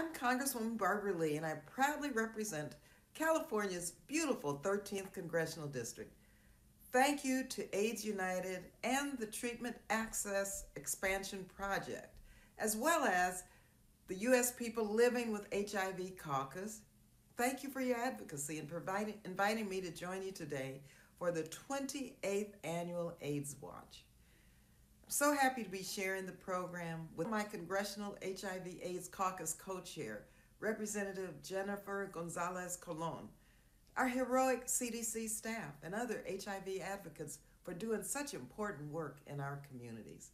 I'm Congresswoman Barbara Lee, and I proudly represent California's beautiful 13th Congressional District. Thank you to AIDS United and the Treatment Access Expansion Project, as well as the U.S. People Living with HIV Caucus. Thank you for your advocacy and providing, inviting me to join you today for the 28th Annual AIDS Watch. So happy to be sharing the program with my Congressional HIV AIDS Caucus co-chair, Representative Jennifer Gonzalez Colon, our heroic CDC staff, and other HIV advocates for doing such important work in our communities.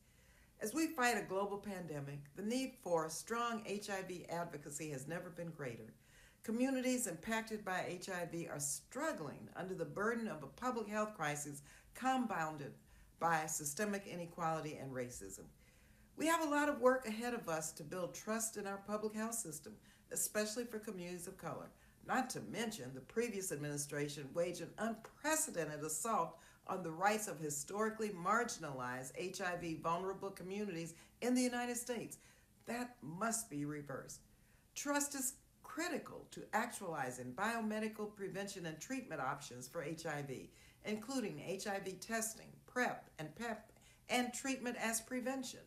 As we fight a global pandemic, the need for strong HIV advocacy has never been greater. Communities impacted by HIV are struggling under the burden of a public health crisis compounded by systemic inequality and racism. We have a lot of work ahead of us to build trust in our public health system, especially for communities of color. Not to mention, the previous administration waged an unprecedented assault on the rights of historically marginalized HIV vulnerable communities in the United States. That must be reversed. Trust is critical to actualizing biomedical prevention and treatment options for HIV, including HIV testing, PrEP, and PEP, and treatment as prevention.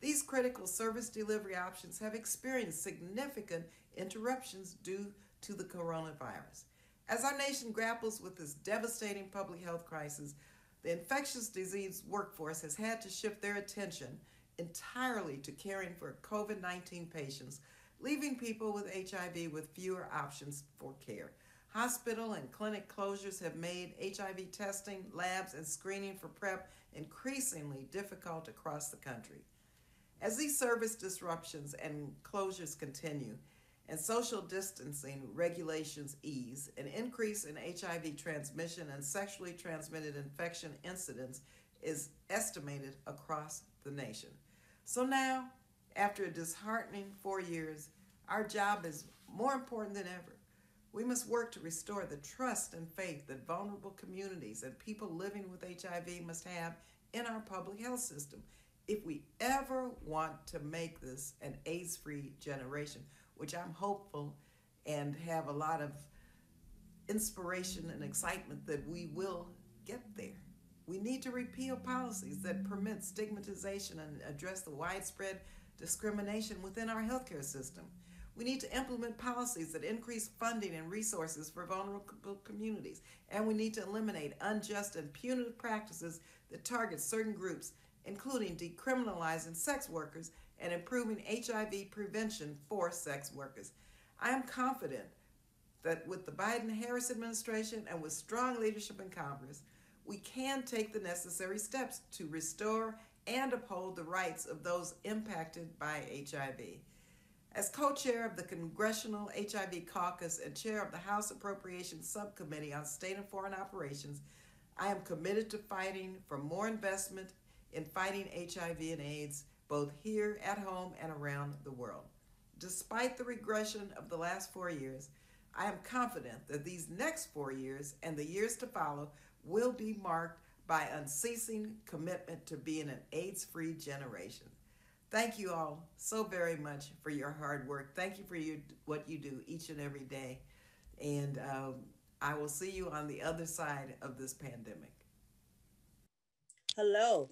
These critical service delivery options have experienced significant interruptions due to the coronavirus. As our nation grapples with this devastating public health crisis, the infectious disease workforce has had to shift their attention entirely to caring for COVID 19 patients, leaving people with HIV with fewer options for care. Hospital and clinic closures have made HIV testing, labs, and screening for PrEP increasingly difficult across the country. As these service disruptions and closures continue, and social distancing regulations ease, an increase in HIV transmission and sexually transmitted infection incidents is estimated across the nation. So now, after a disheartening four years, our job is more important than ever. We must work to restore the trust and faith that vulnerable communities and people living with HIV must have in our public health system if we ever want to make this an AIDS free generation which I'm hopeful and have a lot of inspiration and excitement that we will get there. We need to repeal policies that permit stigmatization and address the widespread discrimination within our healthcare system. We need to implement policies that increase funding and resources for vulnerable communities. And we need to eliminate unjust and punitive practices that target certain groups, including decriminalizing sex workers and improving HIV prevention for sex workers. I am confident that with the Biden Harris administration and with strong leadership in Congress, we can take the necessary steps to restore and uphold the rights of those impacted by HIV. As co chair of the Congressional HIV Caucus and chair of the House Appropriations Subcommittee on State and Foreign Operations, I am committed to fighting for more investment in fighting HIV and AIDS both here at home and around the world. Despite the regression of the last four years, I am confident that these next four years and the years to follow will be marked by unceasing commitment to being an AIDS free generation. Thank you all so very much for your hard work. Thank you for your, what you do each and every day. And um, I will see you on the other side of this pandemic. Hello.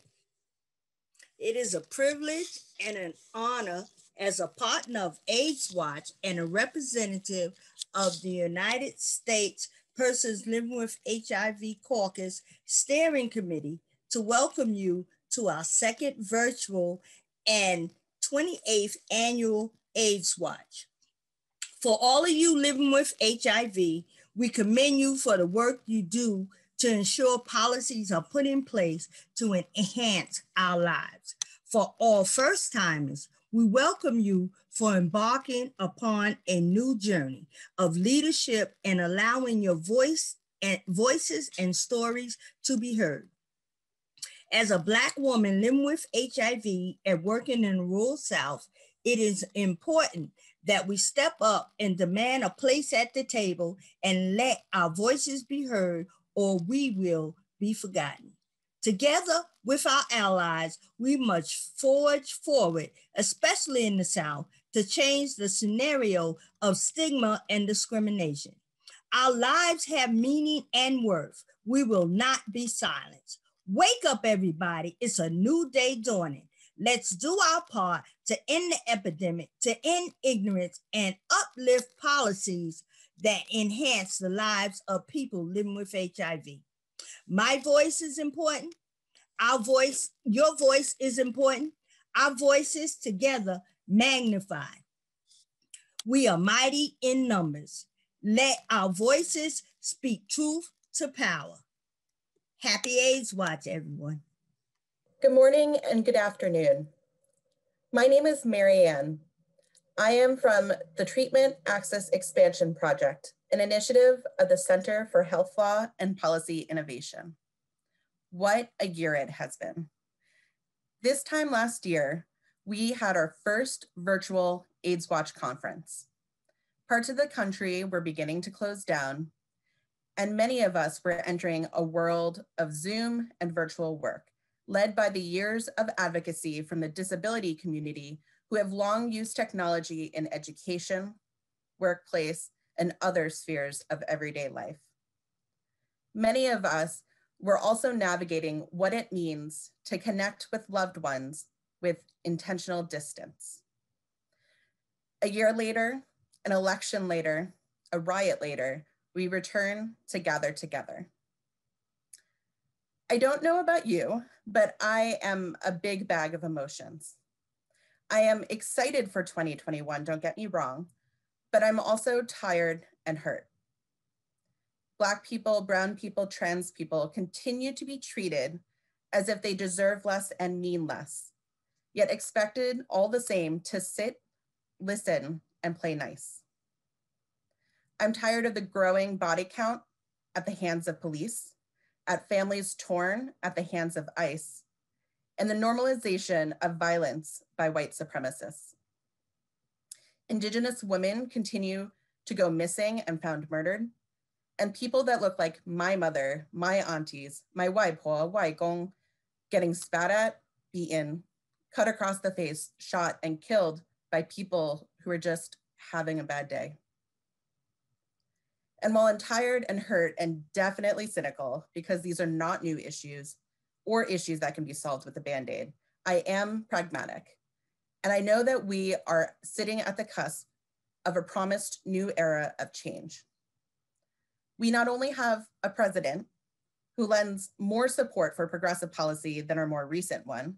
It is a privilege and an honor as a partner of AIDS Watch and a representative of the United States Persons Living with HIV Caucus Steering Committee to welcome you to our second virtual and 28th annual AIDS Watch. For all of you living with HIV, we commend you for the work you do to ensure policies are put in place to enhance our lives. For all first timers, we welcome you for embarking upon a new journey of leadership and allowing your voice and voices and stories to be heard. As a Black woman living with HIV and working in the rural South, it is important that we step up and demand a place at the table and let our voices be heard or we will be forgotten. Together, with our allies, we must forge forward, especially in the South, to change the scenario of stigma and discrimination. Our lives have meaning and worth. We will not be silenced. Wake up, everybody. It's a new day dawning. Let's do our part to end the epidemic, to end ignorance, and uplift policies that enhance the lives of people living with HIV. My voice is important. Our voice, your voice is important. Our voices together magnify. We are mighty in numbers. Let our voices speak truth to power. Happy AIDS Watch, everyone. Good morning and good afternoon. My name is Marianne. I am from the Treatment Access Expansion Project, an initiative of the Center for Health Law and Policy Innovation. What a year it has been. This time last year, we had our first virtual AIDS Watch conference. Parts of the country were beginning to close down, and many of us were entering a world of Zoom and virtual work, led by the years of advocacy from the disability community who have long used technology in education, workplace, and other spheres of everyday life. Many of us were also navigating what it means to connect with loved ones with intentional distance. A year later, an election later, a riot later, we return to gather together. I don't know about you, but I am a big bag of emotions. I am excited for 2021, don't get me wrong, but I'm also tired and hurt. Black people, brown people, trans people continue to be treated as if they deserve less and mean less, yet expected all the same to sit, listen, and play nice. I'm tired of the growing body count at the hands of police, at families torn at the hands of ICE, and the normalization of violence by white supremacists. Indigenous women continue to go missing and found murdered, and people that look like my mother, my aunties, my waipo, waigong, getting spat at, beaten, cut across the face, shot, and killed by people who are just having a bad day. And while I'm tired and hurt and definitely cynical, because these are not new issues or issues that can be solved with a band aid, I am pragmatic. And I know that we are sitting at the cusp of a promised new era of change. We not only have a president who lends more support for progressive policy than our more recent one,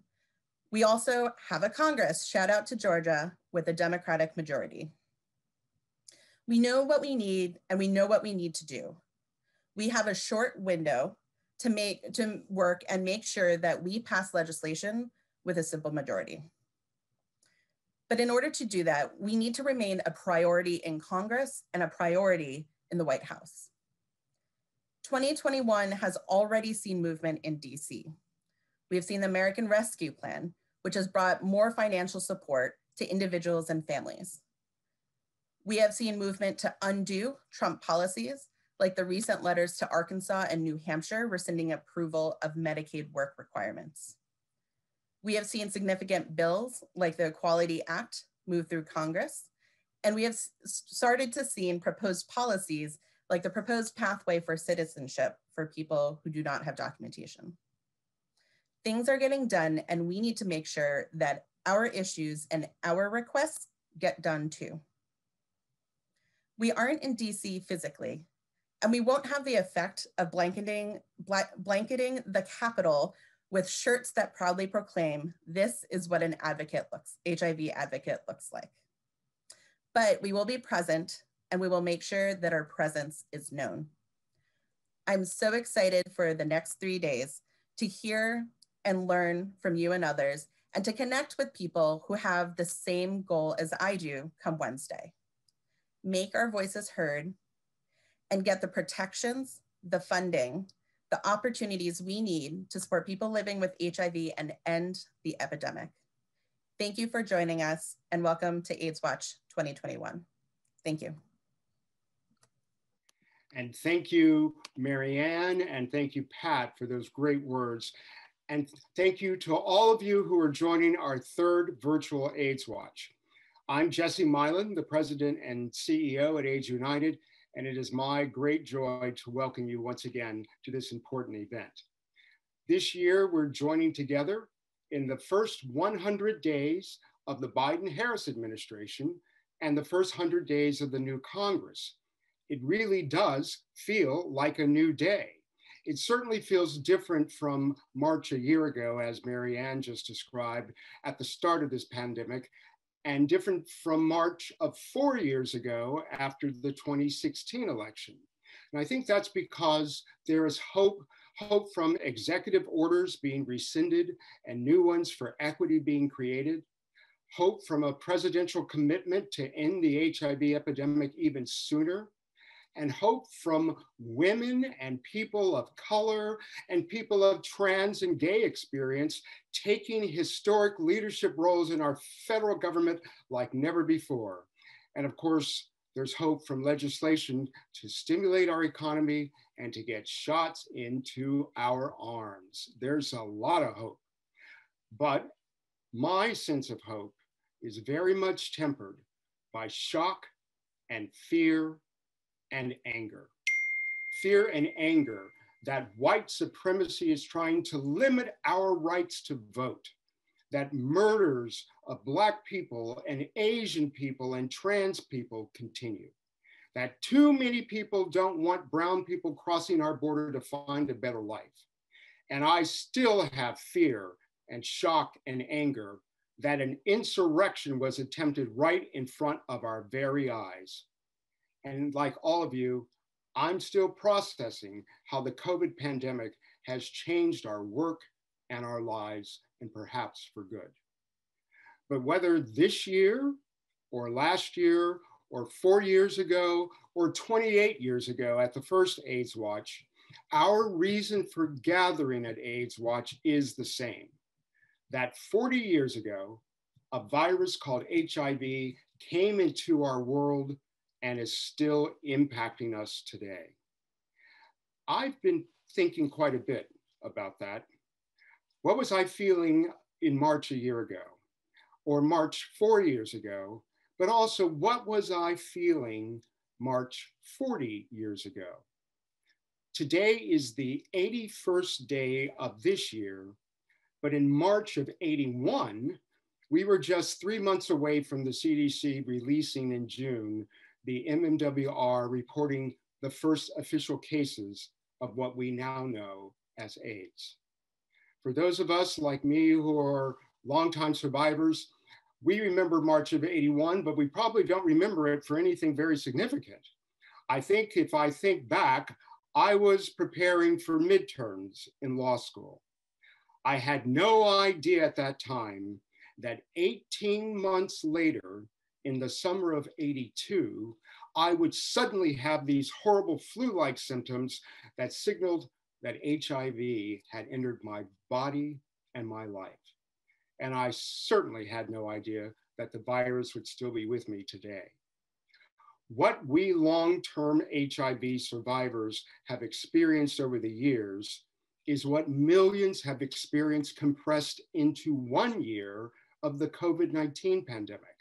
we also have a Congress, shout out to Georgia, with a Democratic majority. We know what we need and we know what we need to do. We have a short window to make to work and make sure that we pass legislation with a simple majority. But in order to do that, we need to remain a priority in Congress and a priority in the White House. 2021 has already seen movement in DC. We have seen the American Rescue Plan, which has brought more financial support to individuals and families. We have seen movement to undo Trump policies, like the recent letters to Arkansas and New Hampshire rescinding approval of Medicaid work requirements. We have seen significant bills like the Equality Act move through Congress, and we have started to see proposed policies like the proposed pathway for citizenship for people who do not have documentation. Things are getting done, and we need to make sure that our issues and our requests get done too. We aren't in DC physically, and we won't have the effect of blanketing, blanketing the Capitol with shirts that proudly proclaim this is what an advocate looks, HIV advocate looks like. But we will be present and we will make sure that our presence is known. I'm so excited for the next three days to hear and learn from you and others and to connect with people who have the same goal as I do come Wednesday. Make our voices heard and get the protections, the funding, the opportunities we need to support people living with HIV and end the epidemic. Thank you for joining us and welcome to AIDS Watch 2021. Thank you. And thank you, Marianne, and thank you, Pat, for those great words. And thank you to all of you who are joining our third virtual AIDS Watch. I'm Jesse Milan, the president and CEO at AIDS United, and it is my great joy to welcome you once again to this important event. This year, we're joining together in the first 100 days of the Biden-Harris administration and the first 100 days of the new Congress. It really does feel like a new day. It certainly feels different from March a year ago, as Mary Ann just described at the start of this pandemic, and different from March of four years ago after the 2016 election. And I think that's because there is hope, hope from executive orders being rescinded and new ones for equity being created, hope from a presidential commitment to end the HIV epidemic even sooner, and hope from women and people of color and people of trans and gay experience taking historic leadership roles in our federal government like never before. And of course, there's hope from legislation to stimulate our economy and to get shots into our arms. There's a lot of hope. But my sense of hope is very much tempered by shock and fear and anger. Fear and anger that white supremacy is trying to limit our rights to vote, that murders of Black people and Asian people and trans people continue, that too many people don't want brown people crossing our border to find a better life. And I still have fear and shock and anger that an insurrection was attempted right in front of our very eyes. And like all of you, I'm still processing how the COVID pandemic has changed our work and our lives, and perhaps for good. But whether this year or last year or four years ago or 28 years ago at the first AIDS Watch, our reason for gathering at AIDS Watch is the same. That 40 years ago, a virus called HIV came into our world and is still impacting us today. I've been thinking quite a bit about that. What was I feeling in March a year ago or March four years ago? But also, what was I feeling March 40 years ago? Today is the 81st day of this year, but in March of 81, we were just three months away from the CDC releasing in June the MMWR reporting the first official cases of what we now know as AIDS. For those of us like me who are longtime survivors, we remember March of 81, but we probably don't remember it for anything very significant. I think if I think back, I was preparing for midterms in law school. I had no idea at that time that 18 months later, in the summer of 82, I would suddenly have these horrible flu-like symptoms that signaled that HIV had entered my body and my life. And I certainly had no idea that the virus would still be with me today. What we long-term HIV survivors have experienced over the years is what millions have experienced compressed into one year of the COVID-19 pandemic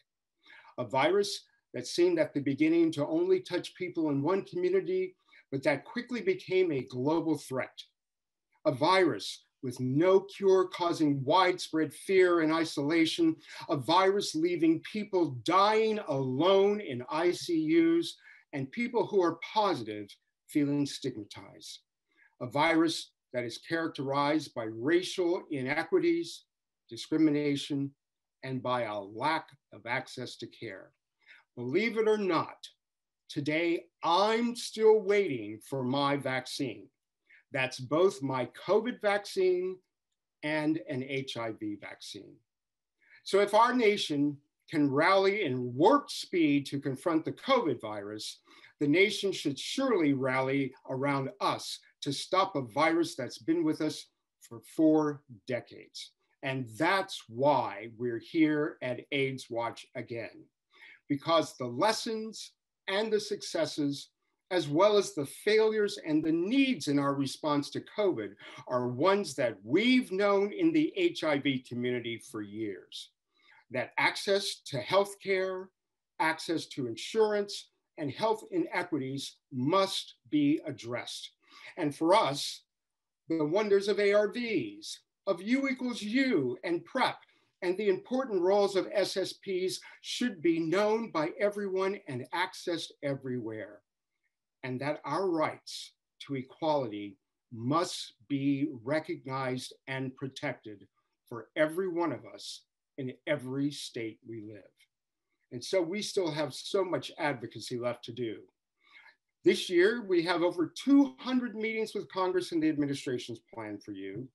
a virus that seemed at the beginning to only touch people in one community, but that quickly became a global threat. A virus with no cure causing widespread fear and isolation, a virus leaving people dying alone in ICUs, and people who are positive feeling stigmatized. A virus that is characterized by racial inequities, discrimination, and by a lack of access to care. Believe it or not, today I'm still waiting for my vaccine. That's both my COVID vaccine and an HIV vaccine. So if our nation can rally in warp speed to confront the COVID virus, the nation should surely rally around us to stop a virus that's been with us for four decades. And that's why we're here at AIDS Watch again, because the lessons and the successes, as well as the failures and the needs in our response to COVID, are ones that we've known in the HIV community for years. That access to healthcare, access to insurance, and health inequities must be addressed. And for us, the wonders of ARVs, of U equals U and PrEP, and the important roles of SSPs should be known by everyone and accessed everywhere and that our rights to equality must be recognized and protected for every one of us in every state we live. And so we still have so much advocacy left to do. This year, we have over 200 meetings with Congress and the administration's plan for you.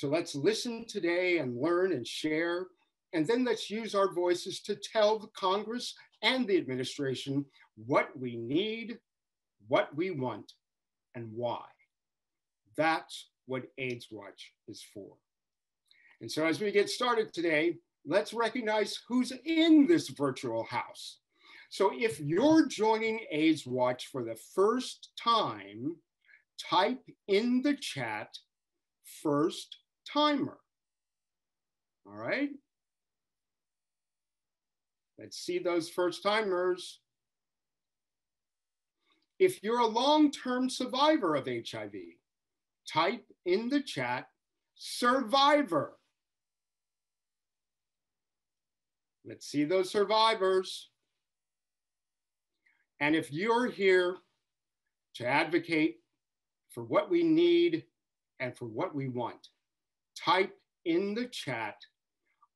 So let's listen today and learn and share. And then let's use our voices to tell the Congress and the administration what we need what we want and why. That's what AIDS Watch is for. And so as we get started today, let's recognize who's in this virtual house. So if you're joining AIDS Watch for the first time, type in the chat, first timer. All right? Let's see those first timers. If you're a long-term survivor of HIV, type in the chat, survivor. Let's see those survivors. And if you're here to advocate for what we need and for what we want, type in the chat,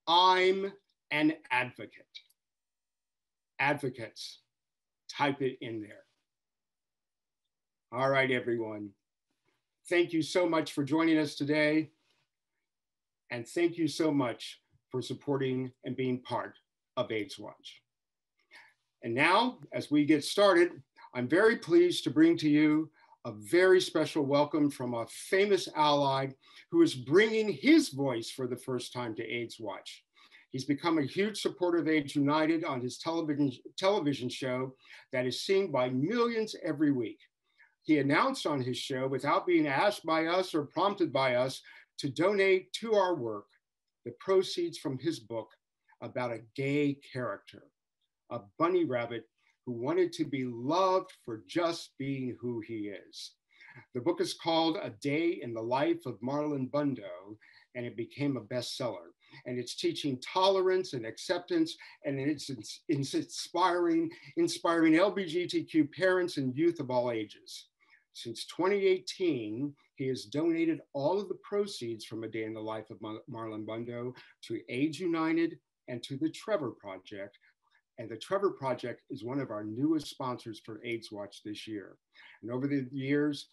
I'm an advocate. Advocates, type it in there. All right, everyone. Thank you so much for joining us today. And thank you so much for supporting and being part of AIDS Watch. And now, as we get started, I'm very pleased to bring to you a very special welcome from a famous ally who is bringing his voice for the first time to AIDS Watch. He's become a huge supporter of AIDS United on his television, television show that is seen by millions every week he announced on his show, without being asked by us or prompted by us, to donate to our work the proceeds from his book about a gay character, a bunny rabbit who wanted to be loved for just being who he is. The book is called A Day in the Life of Marlon Bundo, and it became a bestseller. And it's teaching tolerance and acceptance, and it's, it's, inspiring, inspiring LGBTQ parents and youth of all ages. Since 2018, he has donated all of the proceeds from A Day in the Life of Marlon Bundo to AIDS United and to the Trevor Project. And the Trevor Project is one of our newest sponsors for AIDS Watch this year. And over the years,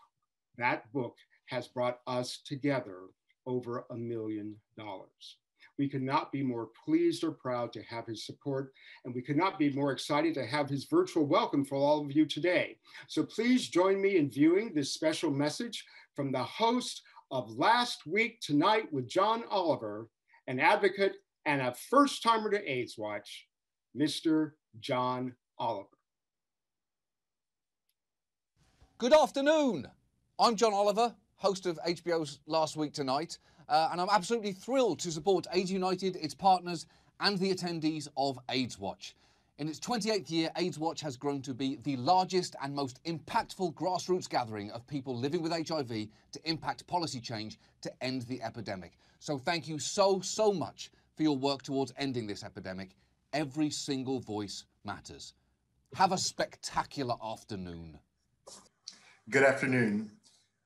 that book has brought us together over a million dollars. We could not be more pleased or proud to have his support, and we could not be more excited to have his virtual welcome for all of you today. So please join me in viewing this special message from the host of Last Week Tonight with John Oliver, an advocate and a first timer to AIDS Watch, Mr. John Oliver. Good afternoon. I'm John Oliver, host of HBO's Last Week Tonight. Uh, and I'm absolutely thrilled to support AIDS United, its partners, and the attendees of AIDS Watch. In its 28th year, AIDS Watch has grown to be the largest and most impactful grassroots gathering of people living with HIV to impact policy change to end the epidemic. So thank you so, so much for your work towards ending this epidemic. Every single voice matters. Have a spectacular afternoon. Good afternoon.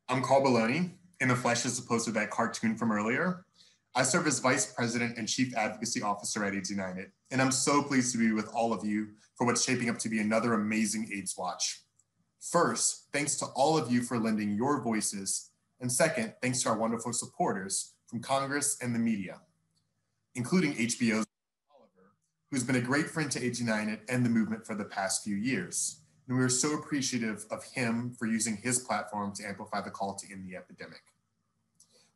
I'm Carl Baloney. in the flesh as opposed to that cartoon from earlier. I serve as Vice President and Chief Advocacy Officer at AIDS United, and I'm so pleased to be with all of you for what's shaping up to be another amazing AIDS Watch. First, thanks to all of you for lending your voices, and second, thanks to our wonderful supporters from Congress and the media, including HBO's who's been a great friend to AIDS United and the movement for the past few years and we are so appreciative of him for using his platform to amplify the call to end the epidemic.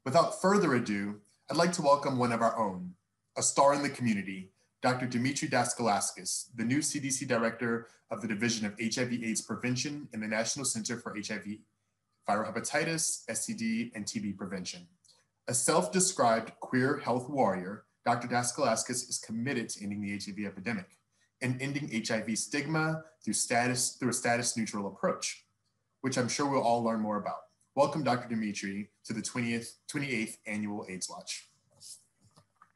Without further ado, I'd like to welcome one of our own, a star in the community, Dr. Demetre Daskalakis, the new CDC Director of the Division of HIV AIDS Prevention in the National Center for HIV, Viral Hepatitis, STD, and TB Prevention. A self-described queer health warrior, Dr. Daskalakis is committed to ending the HIV epidemic and ending HIV stigma through, status, through a status neutral approach, which I'm sure we'll all learn more about. Welcome, Dr. Demetre, to the 20th, 28th Annual AIDS Watch.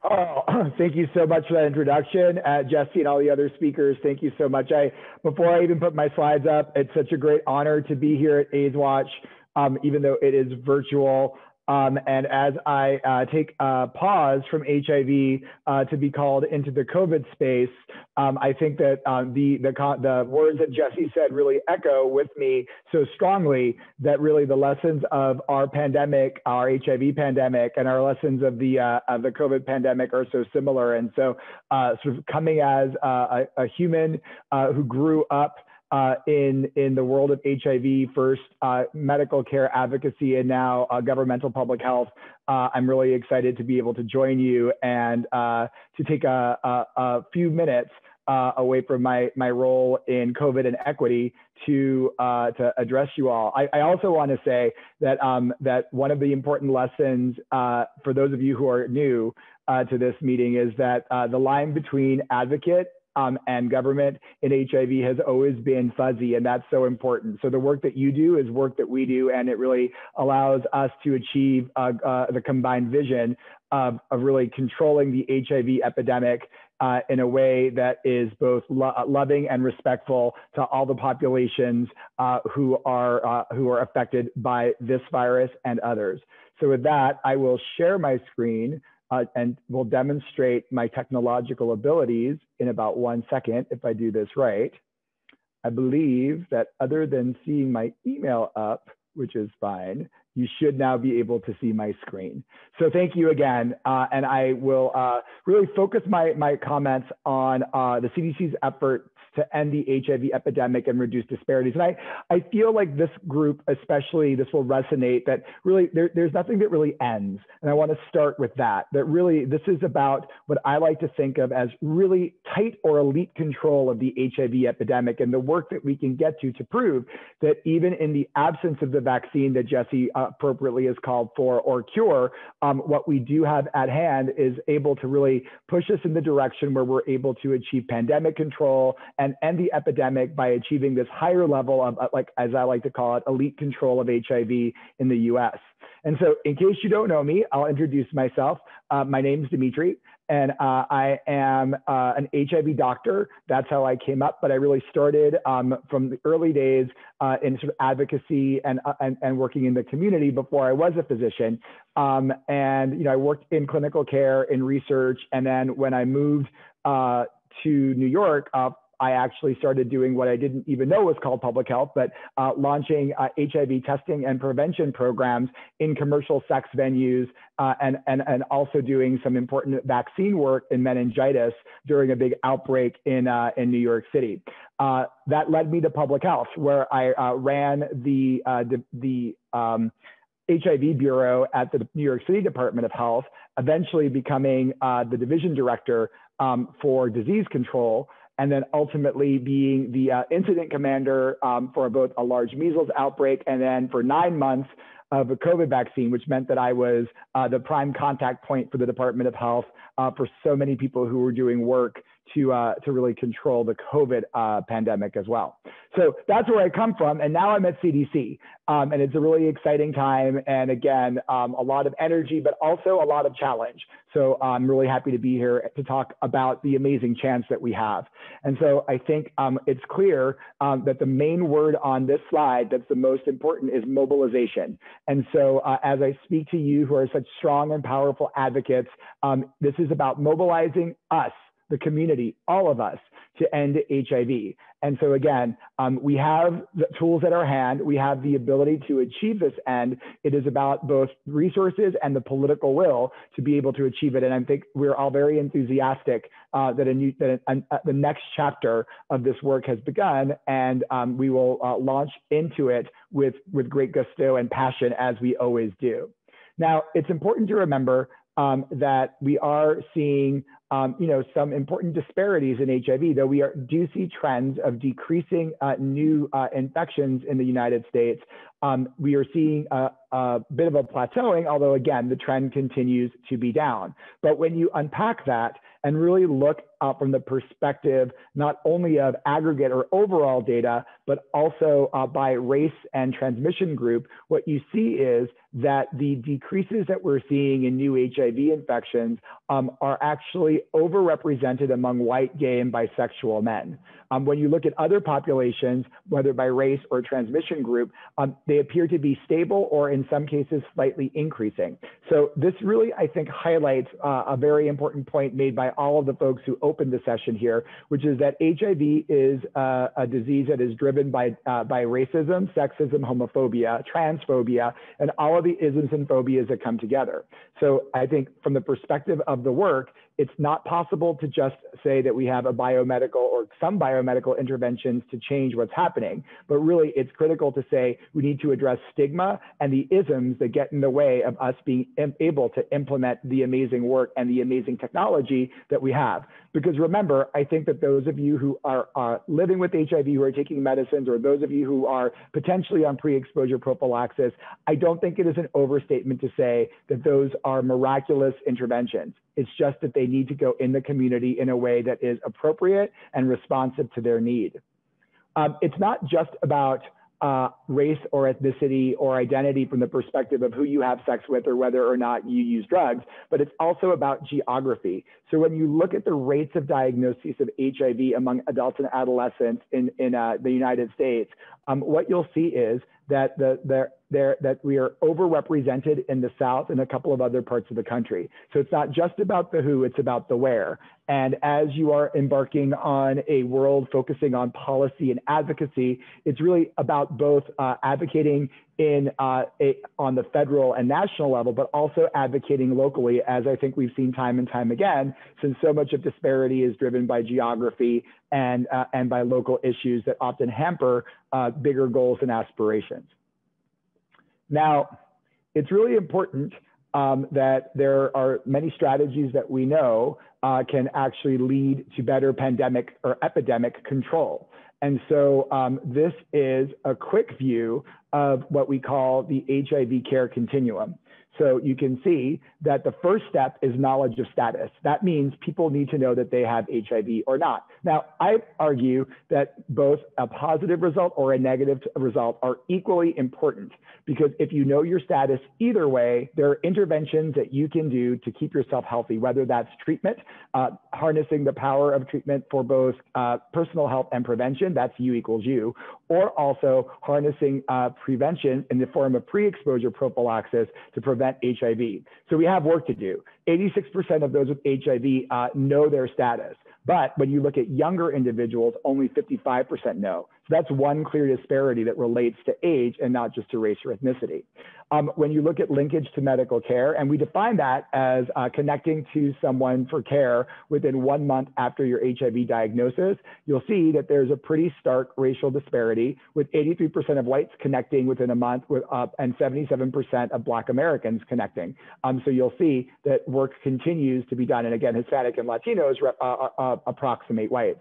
Oh, thank you so much for that introduction, uh, Jesse and all the other speakers. Thank you so much. I, before I even put my slides up, it's such a great honor to be here at AIDS Watch, um, even though it is virtual. Um, and as I uh, take a pause from HIV uh, to be called into the COVID space, um, I think that um, the, the, the words that Jesse said really echo with me so strongly that really the lessons of our pandemic, our HIV pandemic, and our lessons of the, uh, of the COVID pandemic are so similar. And so, uh, sort of coming as a, a human uh, who grew up uh, in in the world of HIV, first uh, medical care advocacy, and now uh, governmental public health. Uh, I'm really excited to be able to join you and uh, to take a, a, a few minutes uh, away from my my role in COVID and equity to to address you all. I, I also want to say that um, that one of the important lessons for those of you who are new to this meeting is that the line between advocate um, and government in HIV has always been fuzzy, and that's so important. So the work that you do is work that we do, and it really allows us to achieve uh, uh, the combined vision of, of, really controlling the HIV epidemic uh, in a way that is both lo loving and respectful to all the populations uh, who are uh, who are affected by this virus and others. So with that, I will share my screen uh, and will demonstrate my technological abilities in about one second if I do this right. I believe that other than seeing my email up, which is fine, you should now be able to see my screen. So thank you again. Uh, and I will uh, really focus my, my comments on uh, the CDC's effort to end the HIV epidemic and reduce disparities. And I, I feel like this group, especially, this will resonate that really there, there's nothing that really ends. And I want to start with that, that really this is about what I like to think of as really tight or elite control of the HIV epidemic and the work that we can get to to prove that even in the absence of the vaccine that Jesse appropriately is called for or cure, um, what we do have at hand is able to really push us in the direction where we're able to achieve pandemic control and end the epidemic by achieving this higher level of, uh, like, as I like to call it, elite control of HIV in the US. And so, in case you don't know me, I'll introduce myself. Uh, my name is Demetre, and uh, I am uh, an HIV doctor. That's how I came up. But I really started um, from the early days uh, in sort of advocacy and, uh, and, and working in the community before I was a physician. Um, and you know, I worked in clinical care, in research, and then when I moved to New York I actually started doing what I didn't even know was called public health, but uh, launching uh, HIV testing and prevention programs in commercial sex venues uh, and, and, and also doing some important vaccine work in meningitis during a big outbreak in, uh, in New York City. Uh, that led me to public health, where I uh, ran the, the, the um, HIV bureau at the New York City Department of Health, eventually becoming the division director um, for disease control and then ultimately being the uh, incident commander um, for both a large measles outbreak and then for nine months of a COVID vaccine, which meant that I was uh, the prime contact point for the Department of Health uh, for so many people who were doing work to uh, to really control the COVID uh, pandemic as well. So that's where I come from, and now I'm at CDC, um, and it's a really exciting time. And again, um, a lot of energy, but also a lot of challenge. So I'm really happy to be here to talk about the amazing chance that we have. And so I think um, it's clear um, that the main word on this slide that's the most important is mobilization. And so uh, as I speak to you who are such strong and powerful advocates, um, this is about mobilizing us the community, all of us, to end HIV. And so again, um, we have the tools at our hand. We have the ability to achieve this end. It is about both resources and the political will to be able to achieve it. And I think we're all very enthusiastic uh, that, a new, that a, a, the next chapter of this work has begun, and um, we will uh, launch into it with, with great gusto and passion as we always do. Now, it's important to remember um, that we are seeing um, you know, some important disparities in HIV, though we are, do see trends of decreasing uh, new uh, infections in the United States. Um, we are seeing a, a, bit of a plateauing, although again, the trend continues to be down. But when you unpack that and really look uh, from the perspective not only of aggregate or overall data, but also uh, by race and transmission group, what you see is that the decreases that we're seeing in new HIV infections um, are actually overrepresented among white, gay, and bisexual men. Um, when you look at other populations, whether by race or transmission group, um, they appear to be stable or in some cases slightly increasing. So this really, I think, highlights uh, a very important point made by all of the folks who opened the session here, which is that HIV is uh, a disease that is driven by, uh, by racism, sexism, homophobia, transphobia, and all of the isms and phobias that come together. So I think from the perspective of the work, it's not possible to just say that we have a biomedical or some biomedical interventions to change what's happening, but really it's critical to say we need to address stigma and the isms that get in the way of us being able to implement the amazing work and the amazing technology that we have. Because remember, I think that those of you who are, living with HIV, who are taking medicines, or those of you who are potentially on pre-exposure prophylaxis, I don't think it is an overstatement to say that those are miraculous interventions. It's just that they need to go in the community in a way that is appropriate and responsive to their need. Um, it's not just about uh, race or ethnicity or identity from the perspective of who you have sex with or whether or not you use drugs, but it's also about geography. So when you look at the rates of diagnosis of HIV among adults and adolescents in, in uh, the United States, um, what you'll see is that the, the, there, that we are overrepresented in the South and a couple of other parts of the country. So it's not just about the who, it's about the where. And as you are embarking on a world focusing on policy and advocacy, it's really about both uh, advocating in uh, a, on the federal and national level, but also advocating locally, as I think we've seen time and time again, since so much of disparity is driven by geography and, uh, and by local issues that often hamper uh, bigger goals and aspirations. Now, it's really important um, that there are many strategies that we know uh, can actually lead to better pandemic or epidemic control. And so um, this is a quick view of what we call the HIV care continuum. So you can see that the first step is knowledge of status. That means people need to know that they have HIV or not. Now, I argue that both a positive result or a negative result are equally important because if you know your status either way, there are interventions that you can do to keep yourself healthy, whether that's treatment, uh, harnessing the power of treatment for both uh, personal health and prevention, that's U equals U, or also harnessing uh, prevention in the form of pre-exposure prophylaxis to prevent HIV. So we have work to do. 86% of those with HIV uh, know their status. But when you look at younger individuals, only 55% know. That's one clear disparity that relates to age and not just to race or ethnicity. Um, when you look at linkage to medical care, and we define that as uh, connecting to someone for care within one month after your HIV diagnosis, you'll see that there's a pretty stark racial disparity with 83% of whites connecting within a month with, uh, and 77% of Black Americans connecting. Um, so you'll see that work continues to be done. And again, Hispanic and Latinos uh, uh, uh, approximate whites.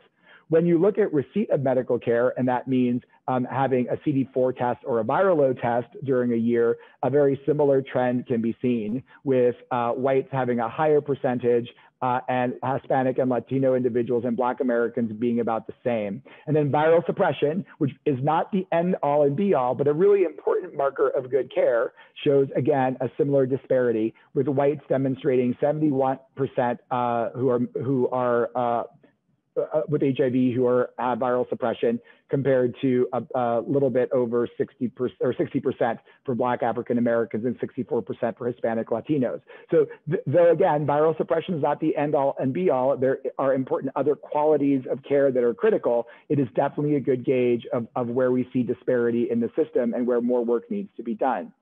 When you look at receipt of medical care, and that means um, having a CD4 test or a viral load test during a year, a very similar trend can be seen with uh, whites having a higher percentage uh, and Hispanic and Latino individuals and Black Americans being about the same. And then viral suppression, which is not the end all and be all, but a really important marker of good care, shows again a similar disparity with whites demonstrating 71% uh, who are who are uh, uh, with HIV who are have viral suppression compared to a, a little bit over 60% or 60% for Black African Americans and 64% for Hispanic Latinos. So th though again, viral suppression is not the end all and be all, there are important other qualities of care that are critical. It is definitely a good gauge of, of where we see disparity in the system and where more work needs to be done.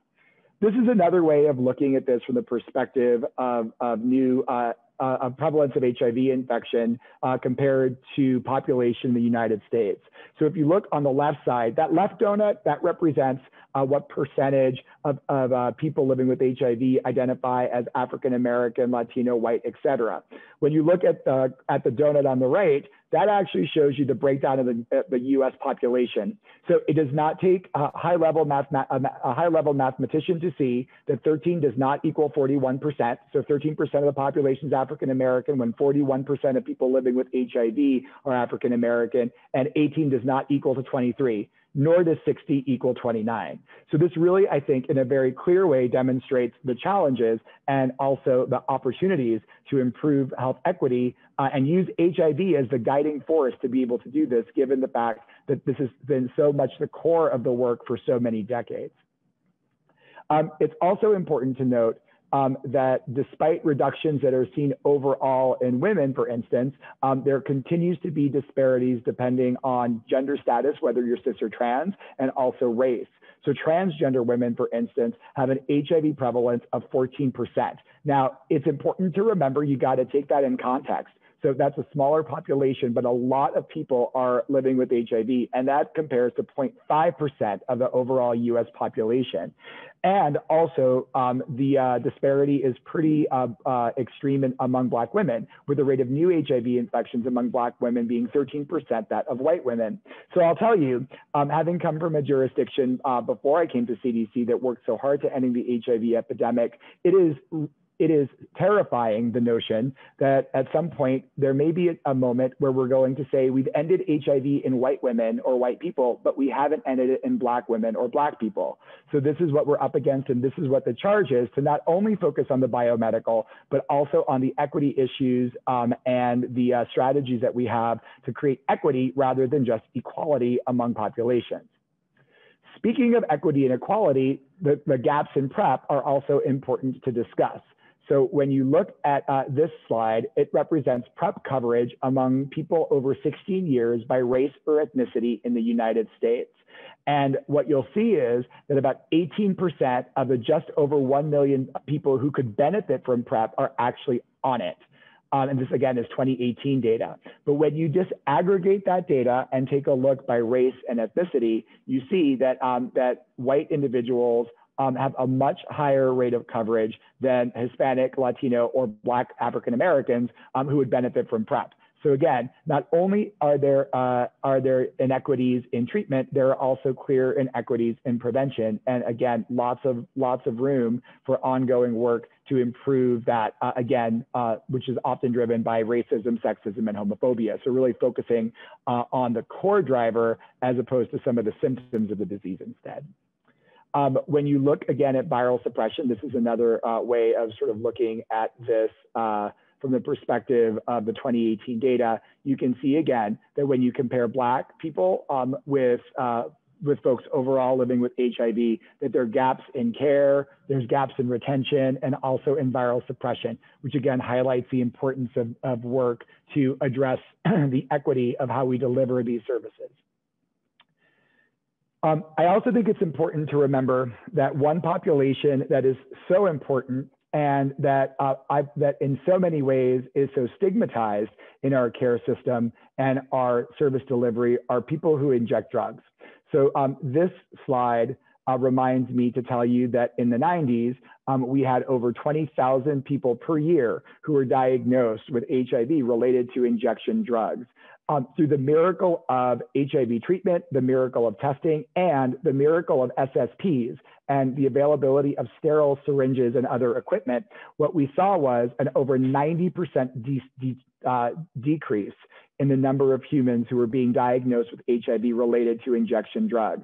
This is another way of looking at this from the perspective of, of new uh, uh, prevalence of HIV infection uh, compared to population in the United States. So if you look on the left side, that left donut, that represents uh, what percentage of, of uh, people living with HIV identify as African American, Latino, white, et cetera. When you look at the, at the donut on the right, that actually shows you the breakdown of the, uh, the U.S. population. So it does not take a high level math, a high level mathematician to see that 13 does not equal 41%. So 13% of the population is African American when 41% of people living with HIV are African American and 18 does not equal to 23 nor does 60 equal 29. So this really, I think, in a very clear way demonstrates the challenges and also the opportunities to improve health equity uh, and use HIV as the guiding force to be able to do this, given the fact that this has been so much the core of the work for so many decades. Um, it's also important to note um, that despite reductions that are seen overall in women, for instance, um, there continues to be disparities depending on gender status, whether you're cis or trans, and also race. So transgender women, for instance, have an HIV prevalence of 14%. Now, it's important to remember you got to take that in context. So that's a smaller population, but a lot of people are living with HIV, and that compares to 0.5% of the overall US population. And also, um, the uh, disparity is pretty uh, uh, extreme in, among Black women, with the rate of new HIV infections among Black women being 13% that of white women. So I'll tell you, um, having come from a jurisdiction uh, before I came to CDC that worked so hard to ending the HIV epidemic, it is it is terrifying the notion that at some point there may be a moment where we're going to say we've ended HIV in white women or white people, but we haven't ended it in black women or black people. So this is what we're up against, and this is what the charge is to not only focus on the biomedical, but also on the equity issues um, and the uh, strategies that we have to create equity rather than just equality among populations. Speaking of equity and equality, the, the gaps in PrEP are also important to discuss. So when you look at uh, this slide, it represents PrEP coverage among people over 16 years by race or ethnicity in the United States. And what you'll see is that about 18% of the just over 1 million people who could benefit from PrEP are actually on it. Um, and this again is 2018 data. But when you disaggregate that data and take a look by race and ethnicity, you see that um, that white individuals um, have a much higher rate of coverage than Hispanic, Latino, or Black African Americans um, who would benefit from PrEP. So again, not only are there uh, are there inequities in treatment, there are also clear inequities in prevention, and again, lots of lots of room for ongoing work to improve that. Uh, again, uh, which is often driven by racism, sexism, and homophobia. So really focusing uh, on the core driver as opposed to some of the symptoms of the disease instead. Um, when you look again at viral suppression, this is another uh, way of sort of looking at this uh, from the perspective of the 2018 data. You can see again that when you compare Black people um, with uh, with folks overall living with HIV, that there are gaps in care, there's gaps in retention, and also in viral suppression, which again highlights the importance of, of work to address the equity of how we deliver these services. Um, I also think it's important to remember that one population that is so important and that uh, I, that in so many ways is so stigmatized in our care system and our service delivery are people who inject drugs. So um, this slide uh, reminds me to tell you that in the 90s, um, we had over 20,000 people per year who were diagnosed with HIV related to injection drugs um, through the miracle of HIV treatment, the miracle of testing, and the miracle of SSPs and the availability of sterile syringes and other equipment, what we saw was an over 90% de de uh, decrease in the number of humans who were being diagnosed with HIV related to injection drugs.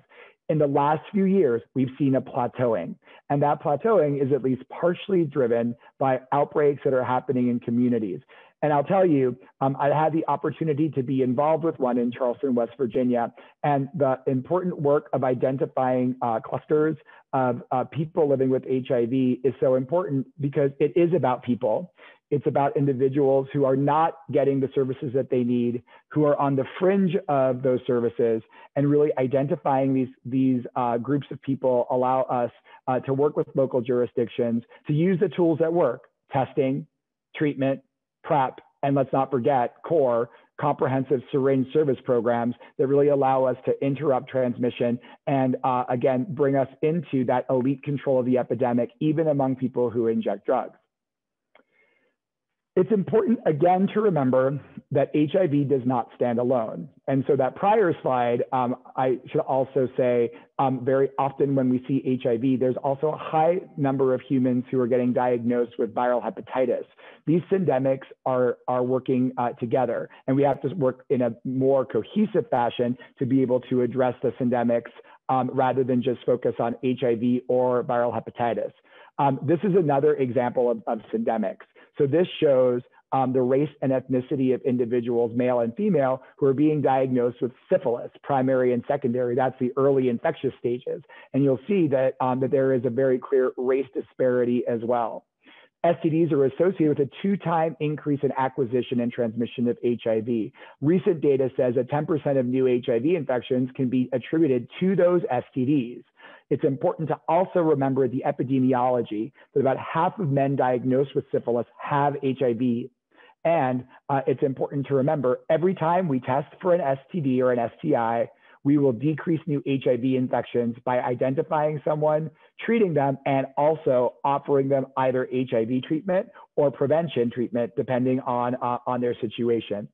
In the last few years, we've seen a plateauing, and that plateauing is at least partially driven by outbreaks that are happening in communities. And I'll tell you, um, I had the opportunity to be involved with one in Charleston, West Virginia, and the important work of identifying uh, clusters of uh, people living with HIV is so important because it is about people. It's about individuals who are not getting the services that they need, who are on the fringe of those services, and really identifying these, these uh, groups of people allow us uh, to work with local jurisdictions to use the tools that work, testing, treatment, PrEP, and let's not forget CORE, comprehensive syringe service programs that really allow us to interrupt transmission and uh, again bring us into that elite control of the epidemic, even among people who inject drugs. It's important again to remember that HIV does not stand alone. And so that prior slide, um, I should also say, um, very often when we see HIV, there's also a high number of humans who are getting diagnosed with viral hepatitis. These syndemics are, are working uh, together, and we have to work in a more cohesive fashion to be able to address the syndemics um, rather than just focus on HIV or viral hepatitis. Um, this is another example of, of syndemics. So this shows um, the race and ethnicity of individuals, male and female, who are being diagnosed with syphilis, primary and secondary. That's the early infectious stages. And you'll see that, um, that there is a very clear race disparity as well. STDs are associated with a two-time increase in acquisition and transmission of HIV. Recent data says that 10% of new HIV infections can be attributed to those STDs. It's important to also remember the epidemiology that about half of men diagnosed with syphilis have HIV. And uh, it's important to remember every time we test for an STD or an STI, we will decrease new HIV infections by identifying someone, treating them, and also offering them either HIV treatment or prevention treatment, depending on, uh, on their situation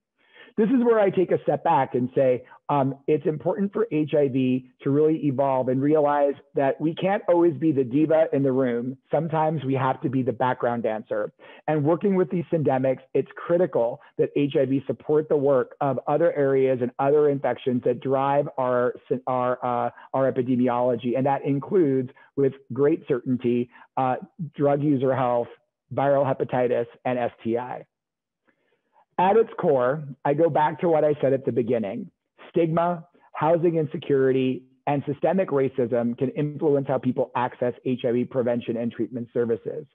this is where I take a step back and say um, it's important for HIV to really evolve and realize that we can't always be the diva in the room. Sometimes we have to be the background dancer. And working with these syndemics, it's critical that HIV support the work of other areas and other infections that drive our, our, uh, our epidemiology. And that includes, with great certainty, uh, drug user health, viral hepatitis, and STI. At its core, I go back to what I said at the beginning. Stigma, housing insecurity, and systemic racism can influence how people access HIV prevention and treatment services.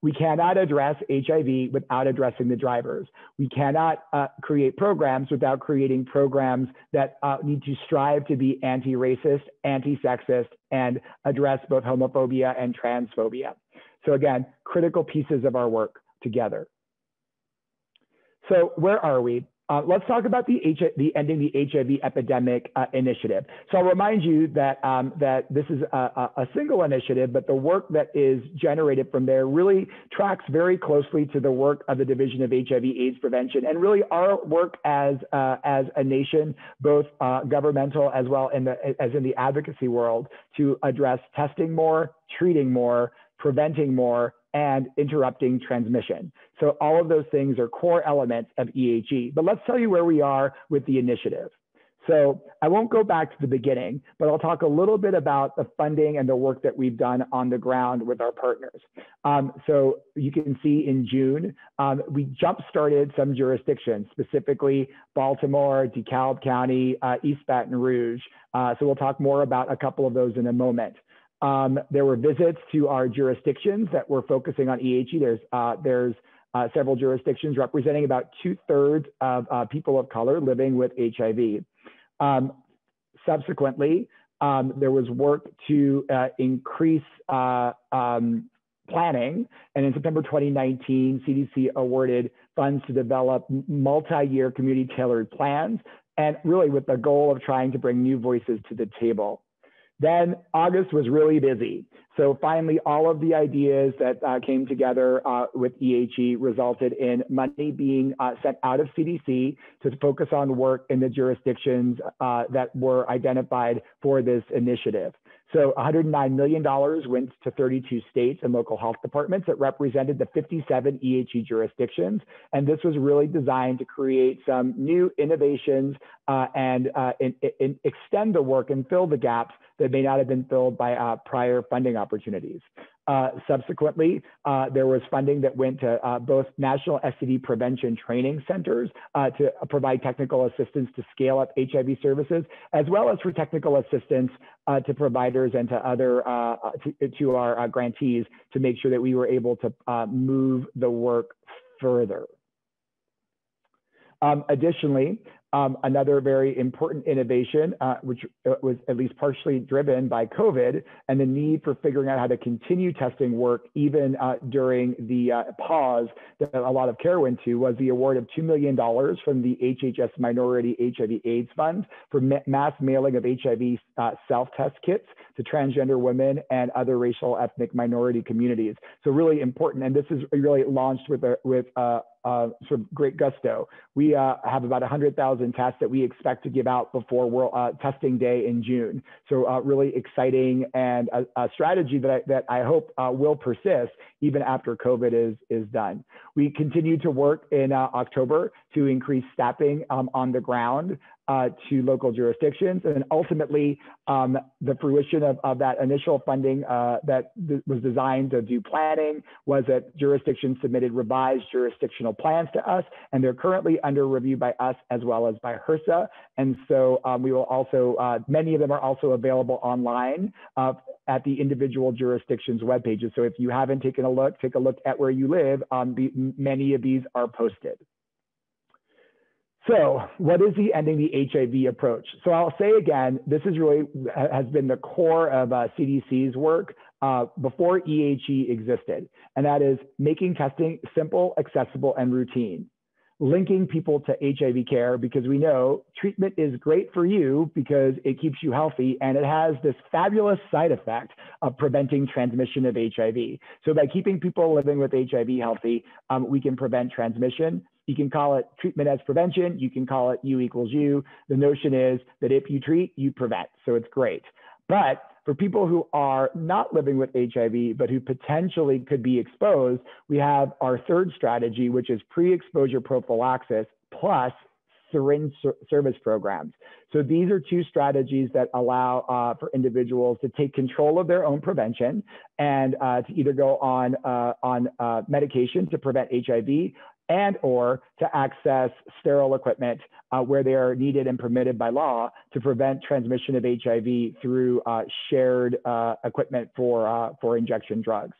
We cannot address HIV without addressing the drivers. We cannot uh, create programs without creating programs that uh, need to strive to be anti racist, anti sexist, and address both homophobia and transphobia. So, again, critical pieces of our work together. So where are we? Uh, let's talk about the, H the ending the HIV epidemic uh, initiative. So I'll remind you that um, that this is a, a, single initiative, but the work that is generated from there really tracks very closely to the work of the Division of HIV/AIDS Prevention, and really our work as uh, as a nation, both uh, governmental as well in the as in the advocacy world, to address testing more, treating more, preventing more, and interrupting transmission. So all of those things are core elements of EHE. But let's tell you where we are with the initiative. So I won't go back to the beginning, but I'll talk a little bit about the funding and the work that we've done on the ground with our partners. Um, so you can see in June, um, we jump started some jurisdictions, specifically Baltimore, DeKalb County, uh, East Baton Rouge. Uh, so we'll talk more about a couple of those in a moment. Um, there were visits to our jurisdictions that were focusing on EHE. There's, uh, there's uh, several jurisdictions representing about two thirds of uh, people of color living with HIV. Um, subsequently, um, there was work to uh, increase uh, um, planning. And in September 2019, CDC awarded funds to develop multi-year community tailored plans and really with the goal of trying to bring new voices to the table. Then August was really busy. So finally, all of the ideas that uh, came together uh, with EHE resulted in money being uh, sent out of CDC to focus on work in the jurisdictions uh, that were identified for this initiative. So $109 million went to 32 states and local health departments that represented the 57 EHE jurisdictions. And this was really designed to create some new innovations uh, and uh, in, in extend the work and fill the gaps that may not have been filled by uh, prior funding opportunities. Uh, subsequently, uh, there was funding that went to uh, both national STD prevention training centers uh, to provide technical assistance to scale up HIV services, as well as for technical assistance uh, to providers and to other to, to, our grantees to make sure that we were able to move the work further. Um, additionally, Um, another very important innovation, uh, which uh, was at least partially driven by COVID and the need for figuring out how to continue testing work even uh, during the uh, pause that a lot of care went to, was the award of $2 million from the HHS Minority HIV AIDS Fund for ma mass mailing of HIV uh, self-test kits to transgender women and other racial ethnic minority communities. So really important, and this is really launched with, a, with uh, sort of great gusto. We uh, have about 100,000 tests that we expect to give out before World uh, Testing Day in June. So uh, really exciting and a, a, strategy that I, that I hope uh, will persist even after COVID is, is done. We continue to work in uh, October to increase staffing um, on the ground uh, to local jurisdictions. And then ultimately, um, the fruition of, of that initial funding uh, that th was designed to do planning was that jurisdictions submitted revised jurisdictional plans to us, and they're currently under review by us as well as by HRSA. And so um, we will also, uh, many of them are also available online uh, at the individual jurisdictions web pages. So if you haven't taken a look, take a look at where you live. Um, the, many of these are posted. So, what is the ending the HIV approach? So, I'll say again, this is really has been the core of uh, CDC's work uh, before EHE existed, and that is making testing simple, accessible, and routine. Linking people to HIV care because we know treatment is great for you because it keeps you healthy and it has this fabulous side effect of preventing transmission of HIV. So, by keeping people living with HIV healthy, um, we can prevent transmission you can call it treatment as prevention. You can call it U equals U. The notion is that if you treat, you prevent. So it's great. But for people who are not living with HIV, but who potentially could be exposed, we have our third strategy, which is pre exposure prophylaxis plus syringe service programs. So these are two strategies that allow uh, for individuals to take control of their own prevention and uh, to either go on uh, on uh, medication to prevent HIV and or to access sterile equipment uh, where they are needed and permitted by law to prevent transmission of HIV through uh, shared uh, equipment for, uh, for injection drugs.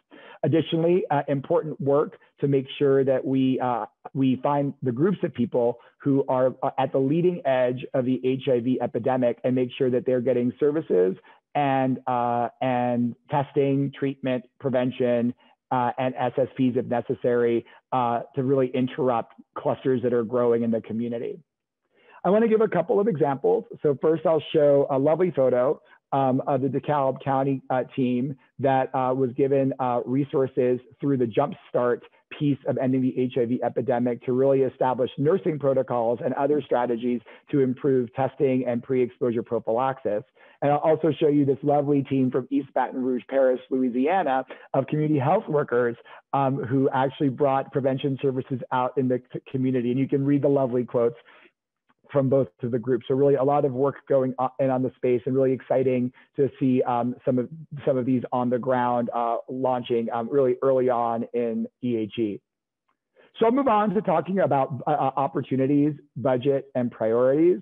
Additionally, uh, important work to make sure that we, uh, we find the groups of people who are at the leading edge of the HIV epidemic and make sure that they're getting services and, and testing, treatment, prevention, uh, and SSPs if necessary uh, to really interrupt clusters that are growing in the community. I want to give a couple of examples. So first I'll show a lovely photo um, of the DeKalb County uh, team that uh, was given uh, resources through the Jumpstart piece of ending the HIV epidemic to really establish nursing protocols and other strategies to improve testing and pre-exposure prophylaxis. And I'll also show you this lovely team from East Baton Rouge Parish, Louisiana, of community health workers um, who actually brought prevention services out in the community. And you can read the lovely quotes from both of the groups. So really a lot of work going on in on the space and really exciting to see um, some of some of these on the ground uh, launching um, really early on in EHE. So I'll move on to talking about uh, uh opportunities, budget, and priorities.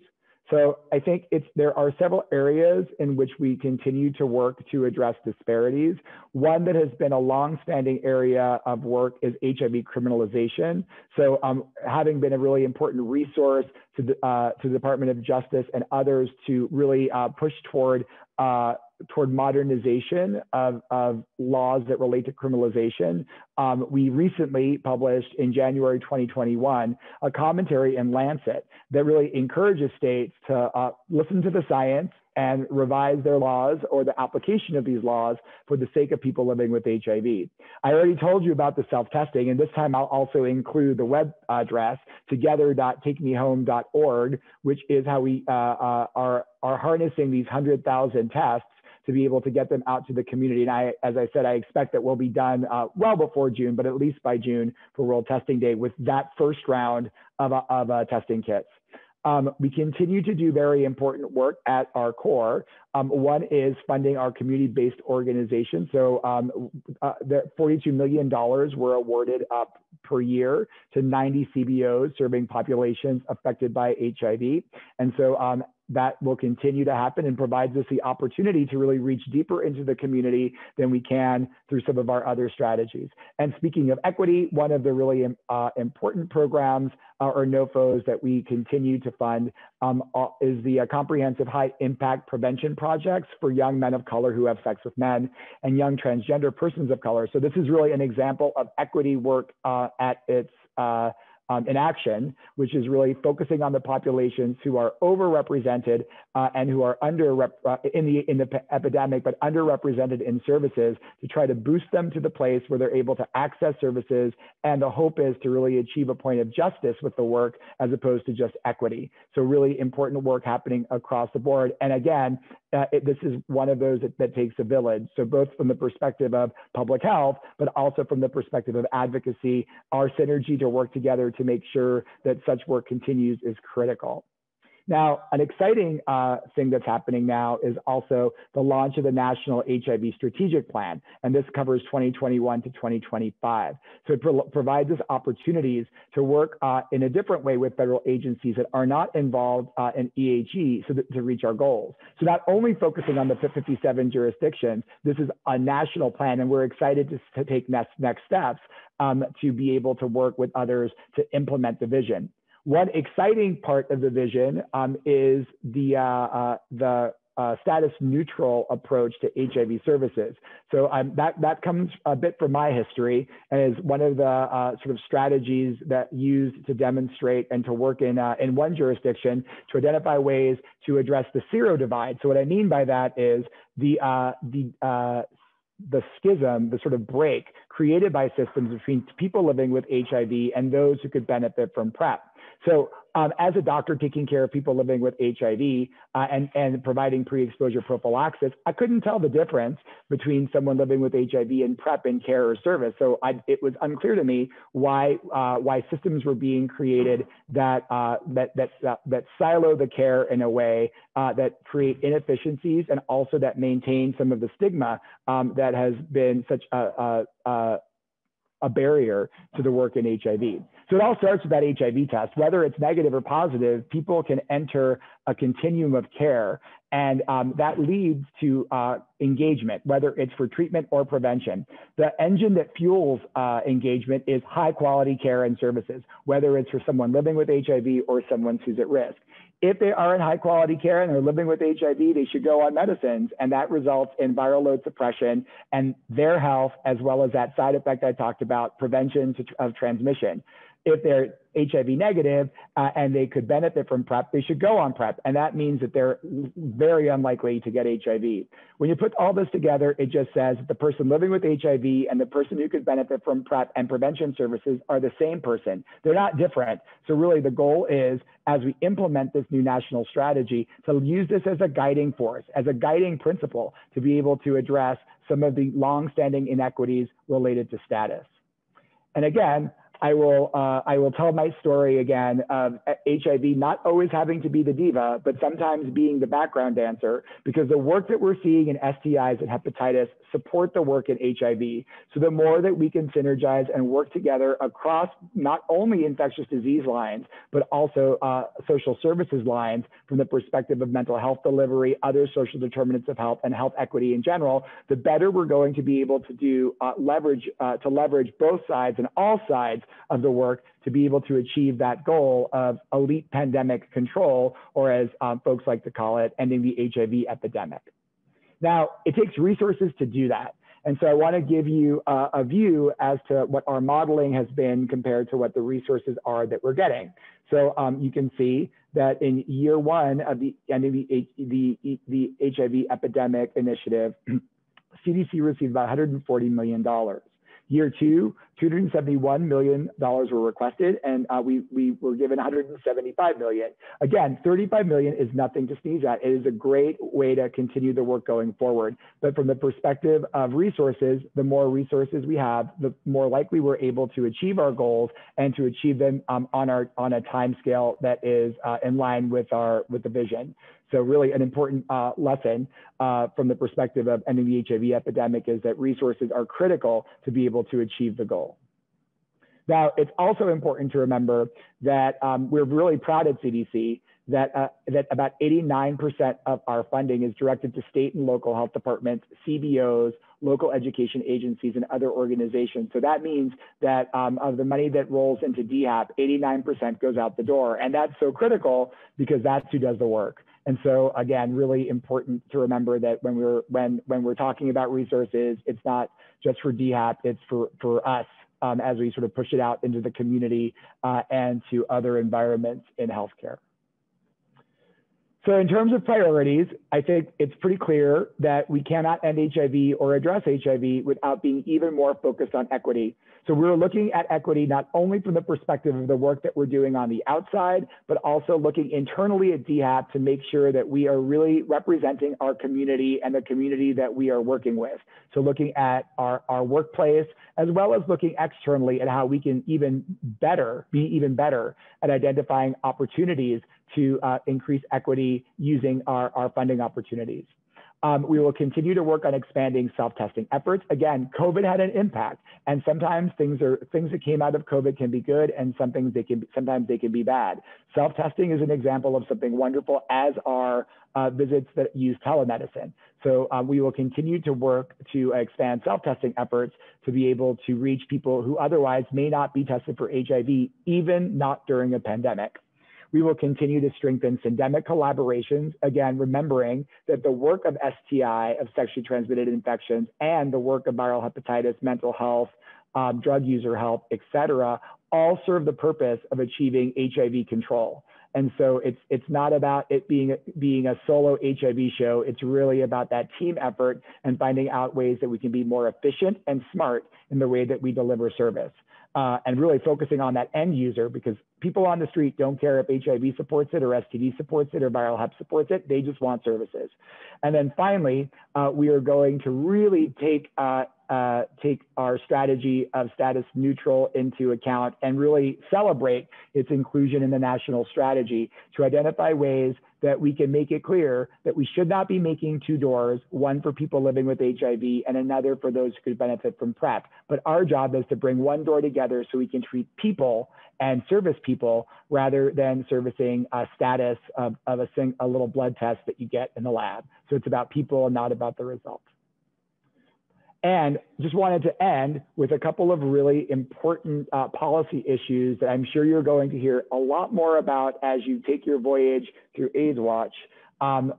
So I think it's there are several areas in which we continue to work to address disparities. One that has been a long-standing area of work is HIV criminalization. So um, having been a really important resource to the, uh, to the Department of Justice and others to really uh, push toward uh, toward modernization of, of laws that relate to criminalization. Um, we recently published in January 2021 a commentary in Lancet that really encourages states to uh, listen to the science and revise their laws or the application of these laws for the sake of people living with HIV. I already told you about the self-testing, and this time I'll also include the web address together.takemehome.org, which is how we uh, uh, are, are harnessing these 100,000 tests to be able to get them out to the community. And I, as I said, I expect that we'll be done uh, well before June, but at least by June for World Testing Day with that first round of, uh, of uh, testing kits. Um, we continue to do very important work at our core. Um, one is funding our community-based organization. So um, uh, the $42 million were awarded up per year to 90 CBOs serving populations affected by HIV. And so um, that will continue to happen and provides us the opportunity to really reach deeper into the community than we can through some of our other strategies. And speaking of equity, one of the really uh, important programs uh, or NOFOs that we continue to fund um, uh, is the uh, comprehensive high impact prevention projects for young men of color who have sex with men and young transgender persons of color. So this is really an example of equity work uh, at its uh, um, in action, which is really focusing on the populations who are overrepresented uh, and who are under uh, in the in the epidemic, but underrepresented in services to try to boost them to the place where they're able to access services. And the hope is to really achieve a point of justice with the work as opposed to just equity. So really important work happening across the board. And again, uh, it, this is one of those that, that, takes a village. So both from the perspective of public health, but also from the perspective of advocacy, our synergy to work together to make sure that such work continues is critical. Now, an exciting uh, thing that's happening now is also the launch of the National HIV Strategic Plan, and this covers 2021 to 2025. So it pro provides us opportunities to work uh, in a different way with federal agencies that are not involved uh, in EHE so that, to reach our goals. So not only focusing on the 57 jurisdictions, this is a national plan, and we're excited to, to take next, next steps um, to be able to work with others to implement the vision. One exciting part of the vision um, is the, uh, uh, the uh, status neutral approach to HIV services. So um, that, that comes a bit from my history and is one of the uh, sort of strategies that used to demonstrate and to work in, uh, in one jurisdiction to identify ways to address the sero divide. So what I mean by that is the, uh, the uh, the schism, the sort of break created by systems between people living with HIV and those who could benefit from PrEP. So um, as a doctor taking care of people living with HIV uh, and, and providing pre-exposure prophylaxis, I couldn't tell the difference between someone living with HIV and PrEP and care or service. So I, it was unclear to me why uh, why systems were being created that uh, that that uh, that silo the care in a way uh, that create inefficiencies and also that maintain some of the stigma um, that has been such a, a, a a barrier to the work in HIV. So it all starts with that HIV test. Whether it's negative or positive, people can enter a continuum of care, and um, that leads to uh, engagement, whether it's for treatment or prevention. The engine that fuels uh, engagement is high quality care and services, whether it's for someone living with HIV or someone who's at risk. If they are in high quality care and they're living with HIV, they should go on medicines, and that results in viral load suppression and their health, as well as that side effect I talked about, prevention of transmission. If they're HIV negative uh, and they could benefit from PrEP, they should go on PrEP. And that means that they're very unlikely to get HIV. When you put all this together, it just says that the person living with HIV and the person who could benefit from PrEP and prevention services are the same person. They're not different. So, really, the goal is as we implement this new national strategy to use this as a guiding force, as a guiding principle to be able to address some of the long-standing inequities related to status. And again, I will uh, I will tell my story again of HIV not always having to be the diva, but sometimes being the background dancer, because the work that we're seeing in STIs and hepatitis support the work in HIV. So the more that we can synergize and work together across not only infectious disease lines, but also uh, social services lines from the perspective of mental health delivery, other social determinants of health, and health equity in general, the better we're going to be able to do uh, leverage uh, to leverage both sides and all sides of the work to be able to achieve that goal of elite pandemic control, or as um, folks like to call it, ending the HIV epidemic. Now, it takes resources to do that. And so I want to give you uh, a view as to what our modeling has been compared to what the resources are that we're getting. So um, you can see that in year one of the ending the, the, the HIV epidemic initiative, CDC received about $140 million. Year two, $271 million were requested, and uh, we, we were given 175 million. Again, 35 million is nothing to sneeze at. It is a great way to continue the work going forward. But from the perspective of resources, the more resources we have, the more likely we're able to achieve our goals and to achieve them um, on, our, on a time scale that is uh, in line with, our, with the vision. So really an important uh, lesson uh, from the perspective of ending the HIV epidemic is that resources are critical to be able to achieve the goal. Now, it's also important to remember that um, we're really proud at CDC that, uh, that about 89% of our funding is directed to state and local health departments, CBOs, local education agencies, and other organizations. So that means that um, of the money that rolls into DHAP, 89% goes out the door. And that's so critical because that's who does the work. And so again, really important to remember that when we're when when we're talking about resources, it's not just for DHAP, it's for for us um, as we sort of push it out into the community uh, and to other environments in healthcare. So in terms of priorities, I think it's pretty clear that we cannot end HIV or address HIV without being even more focused on equity. So we're looking at equity not only from the perspective of the work that we're doing on the outside, but also looking internally at DHAP to make sure that we are really representing our community and the community that we are working with. So looking at our, our workplace, as well as looking externally at how we can even better, be even better at identifying opportunities to uh, increase equity using our, our funding opportunities. Um, we will continue to work on expanding self-testing efforts. Again, COVID had an impact, and sometimes things are things that came out of COVID can be good, and some things they can sometimes they can be bad. Self-testing is an example of something wonderful, as are uh, visits that use telemedicine. So um, we will continue to work to expand self-testing efforts to be able to reach people who otherwise may not be tested for HIV, even not during a pandemic. We will continue to strengthen syndemic collaborations, again, remembering that the work of STI, of sexually transmitted infections, and the work of viral hepatitis, mental health, um, drug user health, et cetera, all serve the purpose of achieving HIV control. And so it's it's not about it being being a solo HIV show. It's really about that team effort and finding out ways that we can be more efficient and smart in the way that we deliver service uh, and really focusing on that end user because people on the street don't care if HIV supports it or STD supports it or viral hep supports it. They just want services. And then finally, uh, we are going to really take uh, uh, take our strategy of status neutral into account and really celebrate its inclusion in the national strategy to identify ways that we can make it clear that we should not be making two doors, one for people living with HIV and another for those who could benefit from PrEP. But our job is to bring one door together so we can treat people and service people rather than servicing a status of, of a, sing, a little blood test that you get in the lab. So it's about people and not about the results. And just wanted to end with a couple of really important uh, policy issues that I'm sure you're going to hear a lot more about as you take your voyage through AIDS Watch. Um,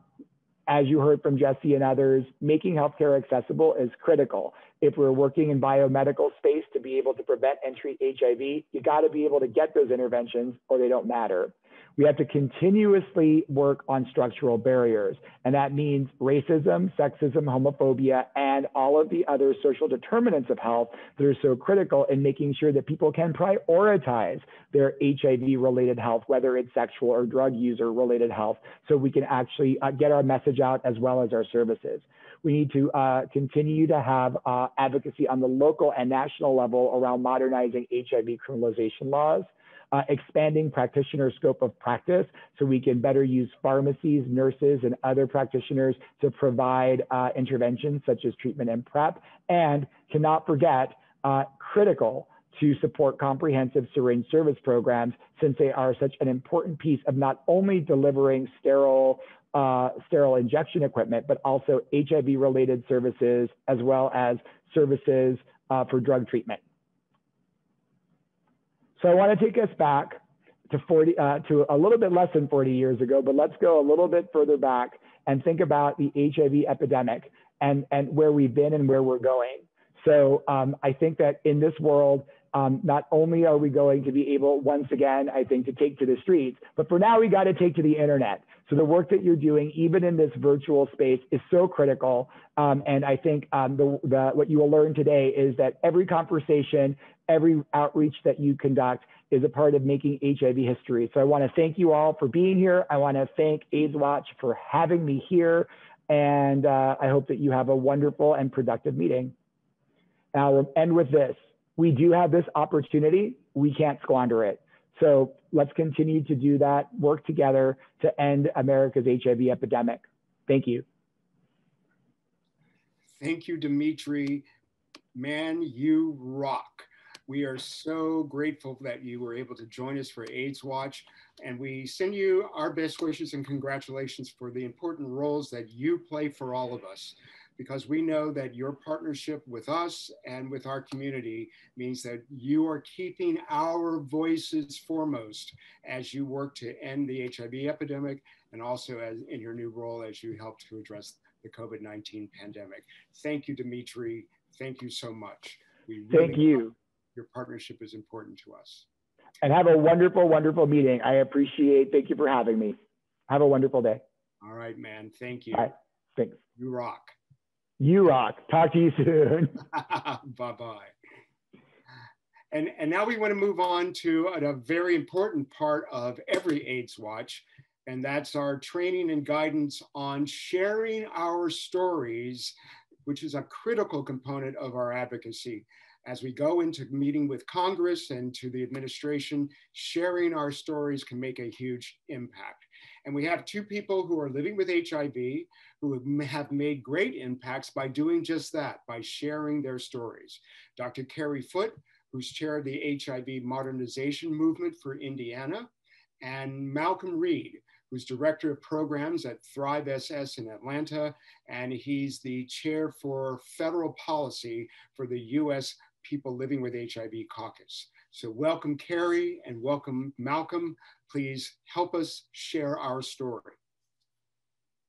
as you heard from Jesse and others, making healthcare accessible is critical. If we're working in biomedical space to be able to prevent and treat HIV, you got to be able to get those interventions or they don't matter. We have to continuously work on structural barriers, and that means racism, sexism, homophobia, and all of the other social determinants of health that are so critical in making sure that people can prioritize their HIV related health, whether it's sexual or drug user related health, so we can actually uh, get our message out as well as our services. We need to uh, continue to have uh, advocacy on the local and national level around modernizing HIV criminalization laws uh, expanding practitioner scope of practice so we can better use pharmacies, nurses, and other practitioners to provide uh, interventions such as treatment and PrEP, and cannot forget uh, critical to support comprehensive syringe service programs since they are such an important piece of not only delivering sterile uh, sterile injection equipment, but also HIV related services as well as services uh, for drug treatment. So I want to take us back to 40 uh, to a little bit less than 40 years ago, but let's go a little bit further back and think about the HIV epidemic and and where we've been and where we're going. So um, I think that in this world, um, not only are we going to be able once again, I think, to take to the streets, but for now we got to take to the internet. So the work that you're doing, even in this virtual space, is so critical. Um, and I think um, the, the, what you will learn today is that every conversation, every outreach that you conduct is a part of making HIV history. So I want to thank you all for being here. I want to thank AIDS Watch for having me here. And uh, I hope that you have a wonderful and productive meeting. And I'll end with this. We do have this opportunity. We can't squander it. So let's continue to do that, work together to end America's HIV epidemic. Thank you. Thank you, Demetre. Man, you rock. We are so grateful that you were able to join us for AIDS Watch, and we send you our best wishes and congratulations for the important roles that you play for all of us because we know that your partnership with us and with our community means that you are keeping our voices foremost as you work to end the HIV epidemic and also as in your new role as you help to address the COVID-19 pandemic. Thank you, Demetre. Thank you so much. Really Thank you. Your partnership is important to us. And have a wonderful, wonderful meeting. I appreciate, thank you for having me. Have a wonderful day. All right, man. Thank you. Bye. Thanks. You rock. You rock. Talk to you soon. bye bye. And, and now we want to move on to a, a very important part of every AIDS Watch, and that's our training and guidance on sharing our stories, which is a critical component of our advocacy. As we go into meeting with Congress and to the administration, sharing our stories can make a huge impact. And we have two people who are living with HIV who have made great impacts by doing just that, by sharing their stories. Dr. Carrie Foote, who's chaired the HIV modernization movement for Indiana, and Malcolm Reed, who's director of programs at Thrive SS in Atlanta, and he's the chair for federal policy for the US People Living with HIV Caucus. So welcome Carrie and welcome Malcolm. Please help us share our story.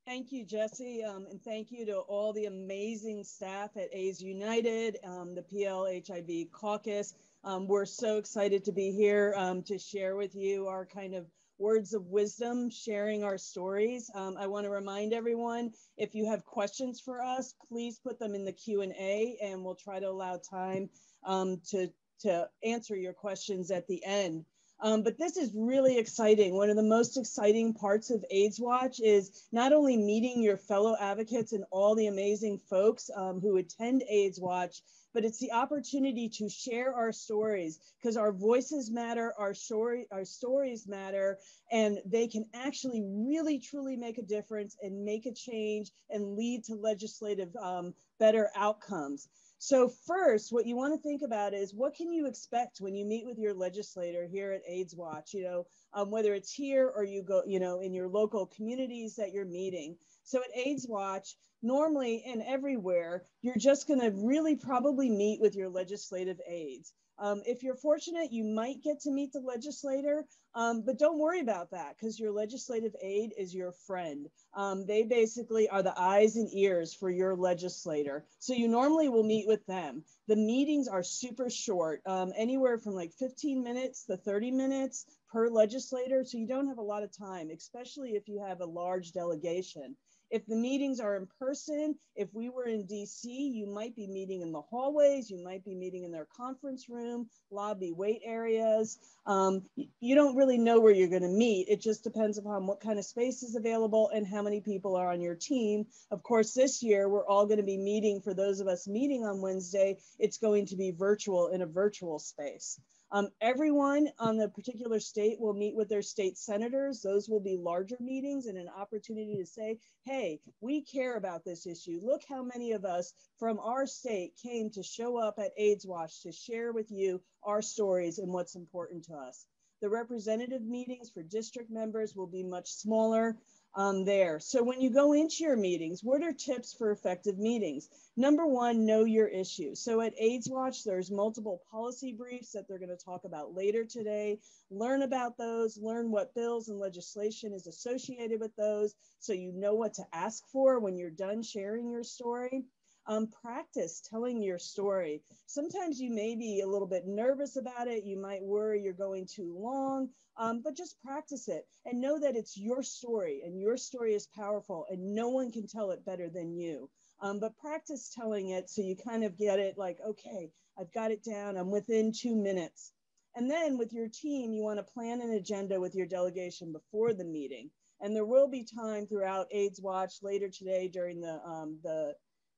Thank you, Jesse, um, and thank you to all the amazing staff at AIDS United, um, the PL HIV Caucus. Um, we're so excited to be here um, to share with you our kind of words of wisdom, sharing our stories. Um, I want to remind everyone, if you have questions for us, please put them in the Q&A and we'll try to allow time um, to, to answer your questions at the end. Um, but this is really exciting. One of the most exciting parts of AIDS Watch is not only meeting your fellow advocates and all the amazing folks um, who attend AIDS Watch, but it's the opportunity to share our stories because our voices matter, our story, our stories matter, and they can actually really truly make a difference and make a change and lead to legislative um, better outcomes. So first, what you want to think about is what can you expect when you meet with your legislator here at AIDS Watch, you know, um, whether it's here or you go, you know, in your local communities that you're meeting. So at AIDS Watch, normally and everywhere, you're just going to really probably meet with your legislative aides. Um, if you're fortunate, you might get to meet the legislator, um, but don't worry about that because your legislative aide is your friend. Um, they basically are the eyes and ears for your legislator. So you normally will meet with them. The meetings are super short, um, anywhere from like 15 minutes to 30 minutes per legislator. So you don't have a lot of time, especially if you have a large delegation. If the meetings are in person, if we were in DC, you might be meeting in the hallways, you might be meeting in their conference room, lobby wait areas. Um, you don't really know where you're going to meet. It just depends upon what kind of space is available and how many people are on your team. Of course, this year we're all going to be meeting, for those of us meeting on Wednesday, it's going to be virtual in a virtual space. Um, everyone on the particular state will meet with their state senators. Those will be larger meetings and an opportunity to say, hey, we care about this issue. Look how many of us from our state came to show up at AIDS Watch to share with you our stories and what's important to us. The representative meetings for district members will be much smaller um, there. So when you go into your meetings, what are tips for effective meetings? Number one, know your issue. So at AIDS Watch, there's multiple policy briefs that they're going to talk about later today. Learn about those, learn what bills and legislation is associated with those so you know what to ask for when you're done sharing your story. Um, practice telling your story. Sometimes you may be a little bit nervous about it. You might worry you're going too long, um, but just practice it and know that it's your story and your story is powerful and no one can tell it better than you. Um, but practice telling it so you kind of get it like, okay, I've got it down. I'm within two minutes. And then with your team, you want to plan an agenda with your delegation before the meeting. And there will be time throughout AIDS Watch later today during the, um, the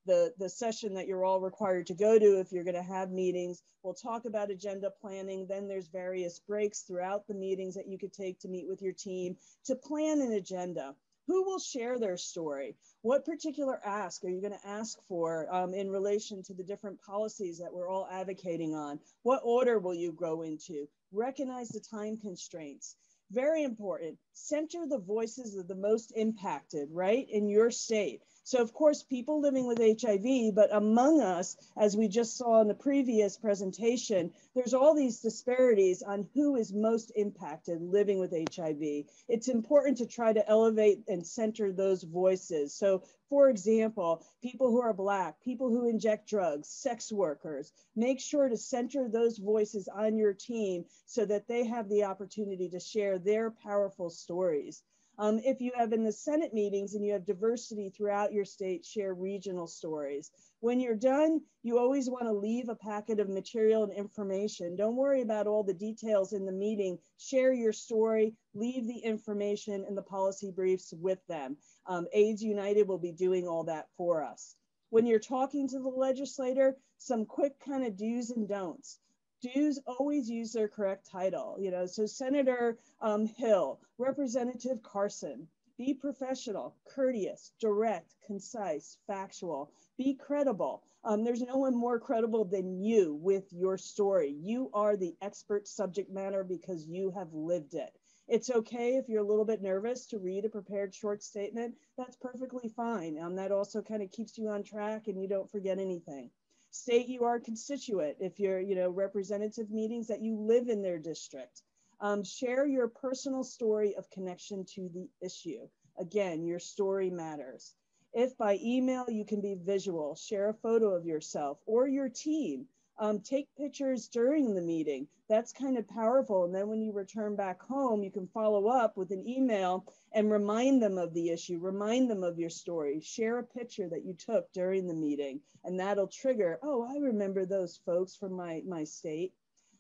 the, the session that you're all required to go to if you're going to have meetings. We'll talk about agenda planning. Then there's various breaks throughout the meetings that you could take to meet with your team to plan an agenda. Who will share their story? What particular ask are you going to ask for um, in relation to the different policies that we're all advocating on? What order will you go into? Recognize the time constraints very important. Center the voices of the most impacted, right, in your state. So, of course, people living with HIV, but among us, as we just saw in the previous presentation, there's all these disparities on who is most impacted living with HIV. It's important to try to elevate and center those voices. So, for example, people who are Black, people who inject drugs, sex workers, make sure to center those voices on your team so that they have the opportunity to share their powerful stories. Um, if you have in the Senate meetings and you have diversity throughout your state, share regional stories. When you're done, you always want to leave a packet of material and information. Don't worry about all the details in the meeting. Share your story, leave the information and the policy briefs with them. Um, AIDS United will be doing all that for us. When you're talking to the legislator, some quick kind of do's and don'ts do's always use their correct title. You know, so Senator um, Hill, Representative Carson, be professional, courteous, direct, concise, factual, be credible. Um, there's no one more credible than you with your story. You are the expert subject matter because you have lived it. It's okay if you're a little bit nervous to read a prepared short statement. That's perfectly fine. Um, that also kind of keeps you on track and you don't forget anything state you are a constituent if you're you know representative meetings that you live in their district. Um, share your personal story of connection to the issue. Again your story matters. If by email you can be visual share a photo of yourself or your team um, take pictures during the meeting. That's kind of powerful. And then when you return back home, you can follow up with an email and remind them of the issue, remind them of your story, share a picture that you took during the meeting, and that'll trigger, oh, I remember those folks from my, my state.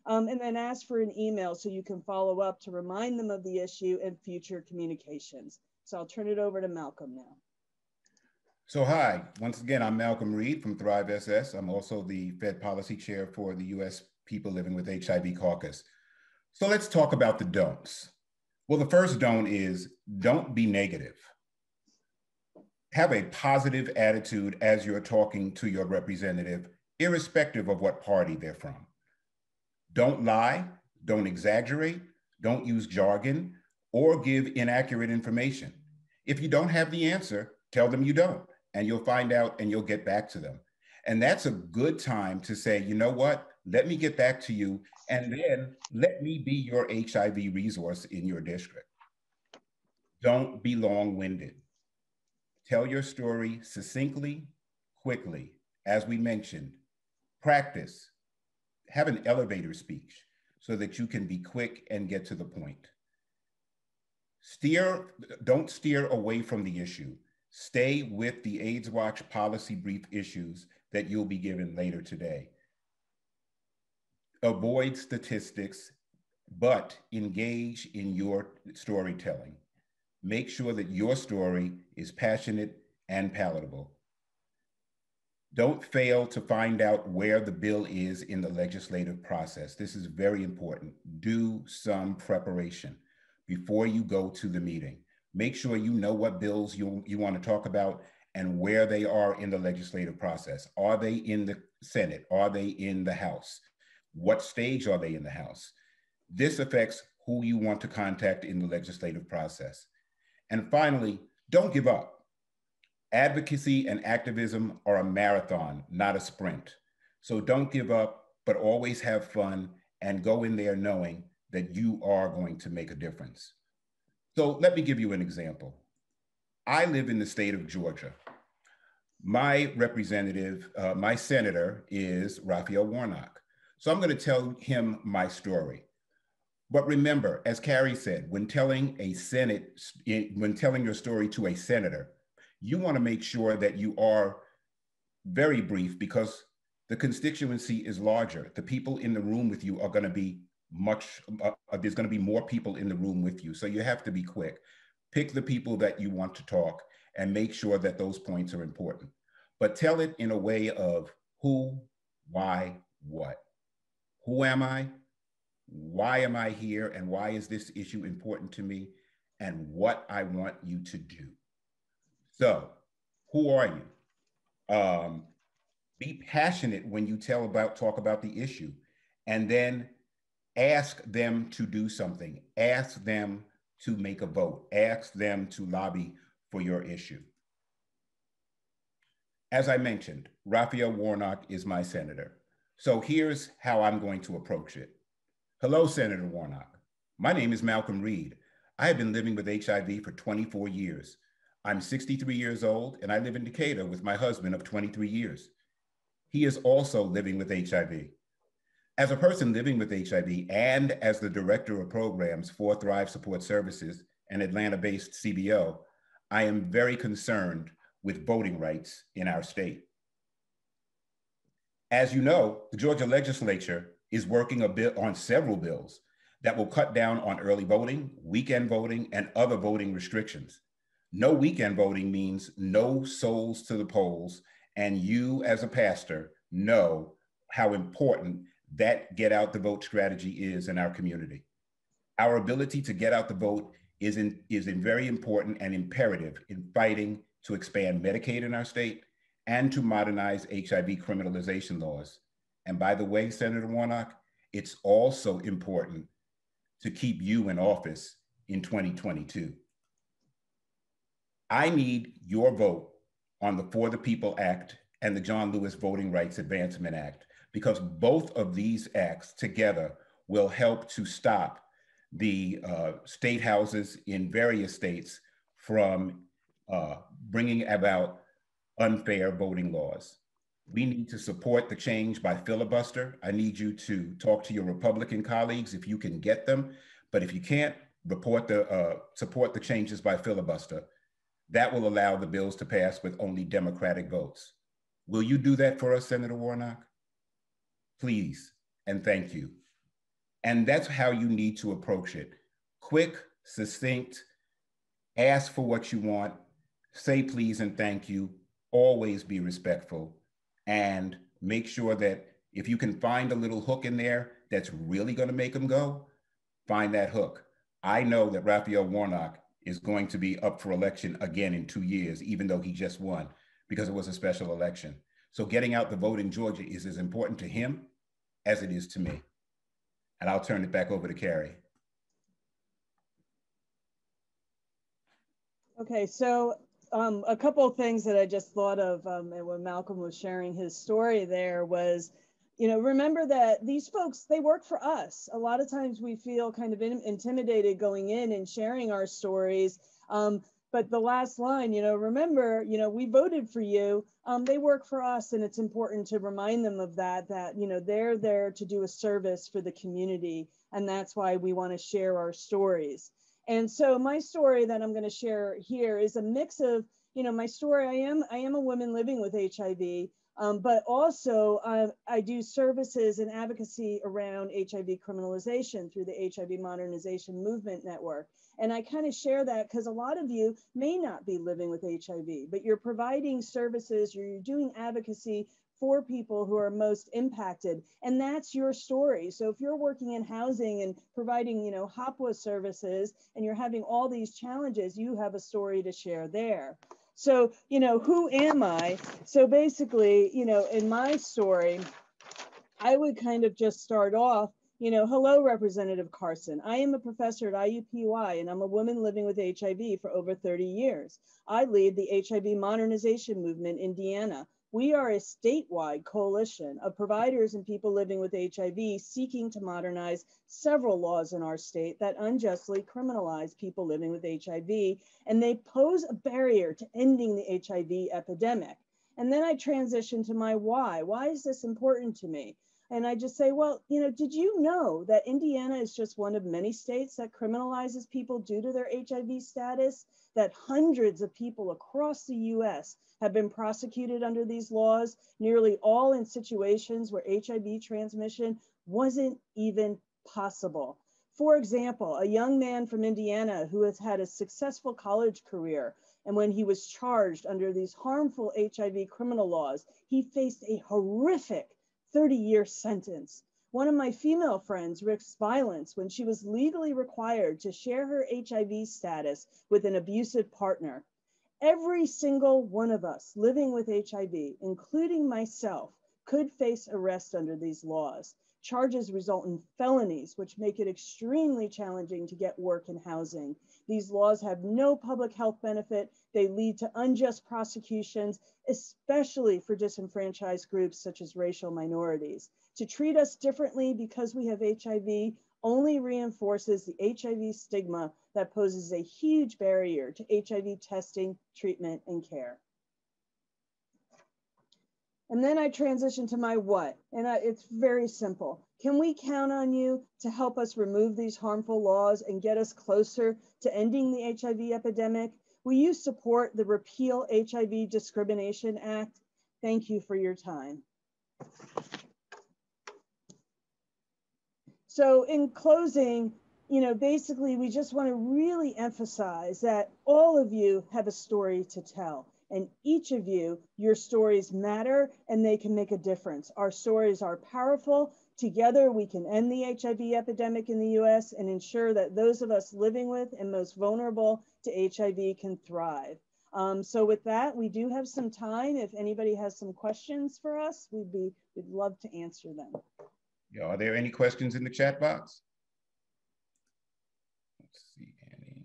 Um, and then ask for an email so you can follow up to remind them of the issue and future communications. So I'll turn it over to Malcolm now. So hi, once again, I'm Malcolm Reed from Thrive SS. I'm also the Fed Policy Chair for the US People Living with HIV Caucus. So let's talk about the don'ts. Well, the first don't is don't be negative. Have a positive attitude as you're talking to your representative, irrespective of what party they're from. Don't lie, don't exaggerate, don't use jargon, or give inaccurate information. If you don't have the answer, tell them you don't and you'll find out and you'll get back to them. And that's a good time to say, you know what? Let me get back to you. And then let me be your HIV resource in your district. Don't be long winded. Tell your story succinctly, quickly. As we mentioned, practice. Have an elevator speech so that you can be quick and get to the point. Steer, don't steer away from the issue Stay with the AIDS Watch policy brief issues that you'll be given later today. Avoid statistics, but engage in your storytelling. Make sure that your story is passionate and palatable. Don't fail to find out where the bill is in the legislative process. This is very important. Do some preparation before you go to the meeting. Make sure you know what bills you, you want to talk about and where they are in the legislative process. Are they in the Senate? Are they in the House? What stage are they in the House? This affects who you want to contact in the legislative process. And finally, don't give up. Advocacy and activism are a marathon, not a sprint. So don't give up, but always have fun and go in there knowing that you are going to make a difference. So let me give you an example. I live in the state of Georgia. My representative, uh, my senator is Raphael Warnock. So I'm going to tell him my story. But remember, as Carrie said, when telling a Senate, when telling your story to a senator, you want to make sure that you are very brief because the constituency is larger. The people in the room with you are going to be much uh, uh there's going to be more people in the room with you. So you have to be quick. Pick the people that you want to talk and make sure that those points are important. But tell it in a way of who why what. Who am i? Why am i here? And why is this issue important to me? And what I want you to do. So, who are you? Um, be passionate when you tell about talk about the issue, and then ask them to do something. Ask them to make a vote. Ask them to lobby for your issue. As I mentioned, Raphael Warnock is my senator. So here's how I'm going to approach it. Hello, Senator Warnock. My name is Malcolm Reed. I have been living with HIV for 24 years. I'm 63 years old and I live in Decatur with my husband of 23 years. He is also living with HIV. As a person living with HIV and as the director of programs for Thrive Support Services, an Atlanta based CBO, I am very concerned with voting rights in our state. As you know, the Georgia legislature is working a bill on several bills that will cut down on early voting, weekend voting, and other voting restrictions. No weekend voting means no souls to the polls, and you as a pastor know how important that get out the vote strategy is in our community. Our ability to get out the vote is, in, is in very important and imperative in fighting to expand Medicaid in our state and to modernize HIV criminalization laws. And by the way, Senator Warnock, it's also important to keep you in office in 2022. I need your vote on the For the People Act and the John Lewis Voting Rights Advancement Act, because both of these acts together will help to stop the uh, state houses in various states from uh, bringing about unfair voting laws. We need to support the change by filibuster. I need you to talk to your Republican colleagues if you can get them. But if you can't, report the uh, support the changes by filibuster. That will allow the bills to pass with only Democratic votes. Will you do that for us, Senator Warnock? Please and thank you. And that's how you need to approach it. Quick, succinct, ask for what you want, say please and thank you, always be respectful, and make sure that if you can find a little hook in there that's really going to make them go, find that hook. I know that Raphael Warnock is going to be up for election again in two years, even though he just won, because it was a special election. So getting out the vote in Georgia is as important to him as it is to me. And I'll turn it back over to Carrie. Okay, so um, a couple of things that I just thought of um, and when Malcolm was sharing his story there was, you know, remember that these folks, they work for us. A lot of times we feel kind of in, intimidated going in and sharing our stories. Um, but the last line, you know, remember, you know, we voted for you. Um, they work for us, and it's important to remind them of that. That you know, they're there to do a service for the community, and that's why we want to share our stories. And so my story that I'm going to share here is a mix of, you know, my story. I am I am a woman living with HIV, um, but also uh, I do services and advocacy around HIV criminalization through the HIV Modernization Movement Network. And I kind of share that because a lot of you may not be living with HIV, but you're providing services, you're doing advocacy for people who are most impacted and that's your story. So if you're working in housing and providing you know hopwa services and you're having all these challenges you have a story to share there. So you know who am i? So basically you know in my story i would kind of just start off you know, hello, Representative Carson. I am a professor at IUPUI and I'm a woman living with HIV for over 30 years. I lead the HIV modernization movement in Indiana, we are a statewide coalition of providers and people living with HIV seeking to modernize several laws in our state that unjustly criminalize people living with HIV, and they pose a barrier to ending the HIV epidemic. And then I transition to my why. Why is this important to me? And I just say, well, you know, did you know that Indiana is just one of many states that criminalizes people due to their HIV status? That hundreds of people across the US have been prosecuted under these laws, nearly all in situations where HIV transmission wasn't even possible. For example, a young man from Indiana who has had a successful college career, and when he was charged under these harmful HIV criminal laws, he faced a horrific 30 year sentence. One of my female friends risked violence when she was legally required to share her HIV status with an abusive partner. Every single one of us living with HIV, including myself, could face arrest under these laws. Charges result in felonies, which make it extremely challenging to get work and housing. These laws have no public health benefit. They lead to unjust prosecutions, especially for disenfranchised groups such as racial minorities. To treat us differently because we have HIV only reinforces the HIV stigma that poses a huge barrier to HIV testing, treatment, and care. And then I transition to my what, and I, it's very simple. Can we count on you to help us remove these harmful laws and get us closer to ending the HIV epidemic? Will you support the Repeal HIV Discrimination Act? Thank you for your time. So in closing, you know, basically we just want to really emphasize that all of you have a story to tell. And each of you, your stories matter and they can make a difference. Our stories are powerful. Together, we can end the HIV epidemic in the US and ensure that those of us living with and most vulnerable to HIV can thrive. Um, so with that, we do have some time. If anybody has some questions for us, we'd be, we'd love to answer them. Yeah, are there any questions in the chat box? Let's see any.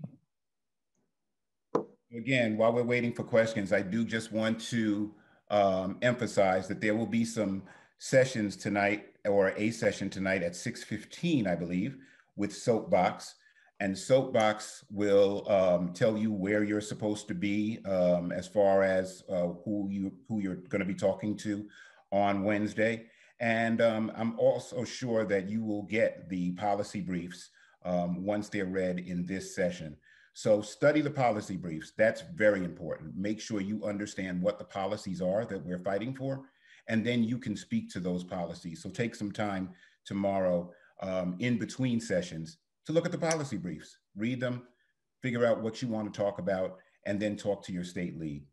Again, while we're waiting for questions, I do just want to um, emphasize that there will be some sessions tonight or a session tonight at 6.15, I believe, with Soapbox. And Soapbox will um, tell you where you're supposed to be um, as far as uh, who, you, who you're gonna be talking to on Wednesday. And um, I'm also sure that you will get the policy briefs um, once they're read in this session. So study the policy briefs. That's very important. Make sure you understand what the policies are that we're fighting for, and then you can speak to those policies. So take some time tomorrow um, in between sessions to look at the policy briefs, read them, figure out what you want to talk about, and then talk to your state lead.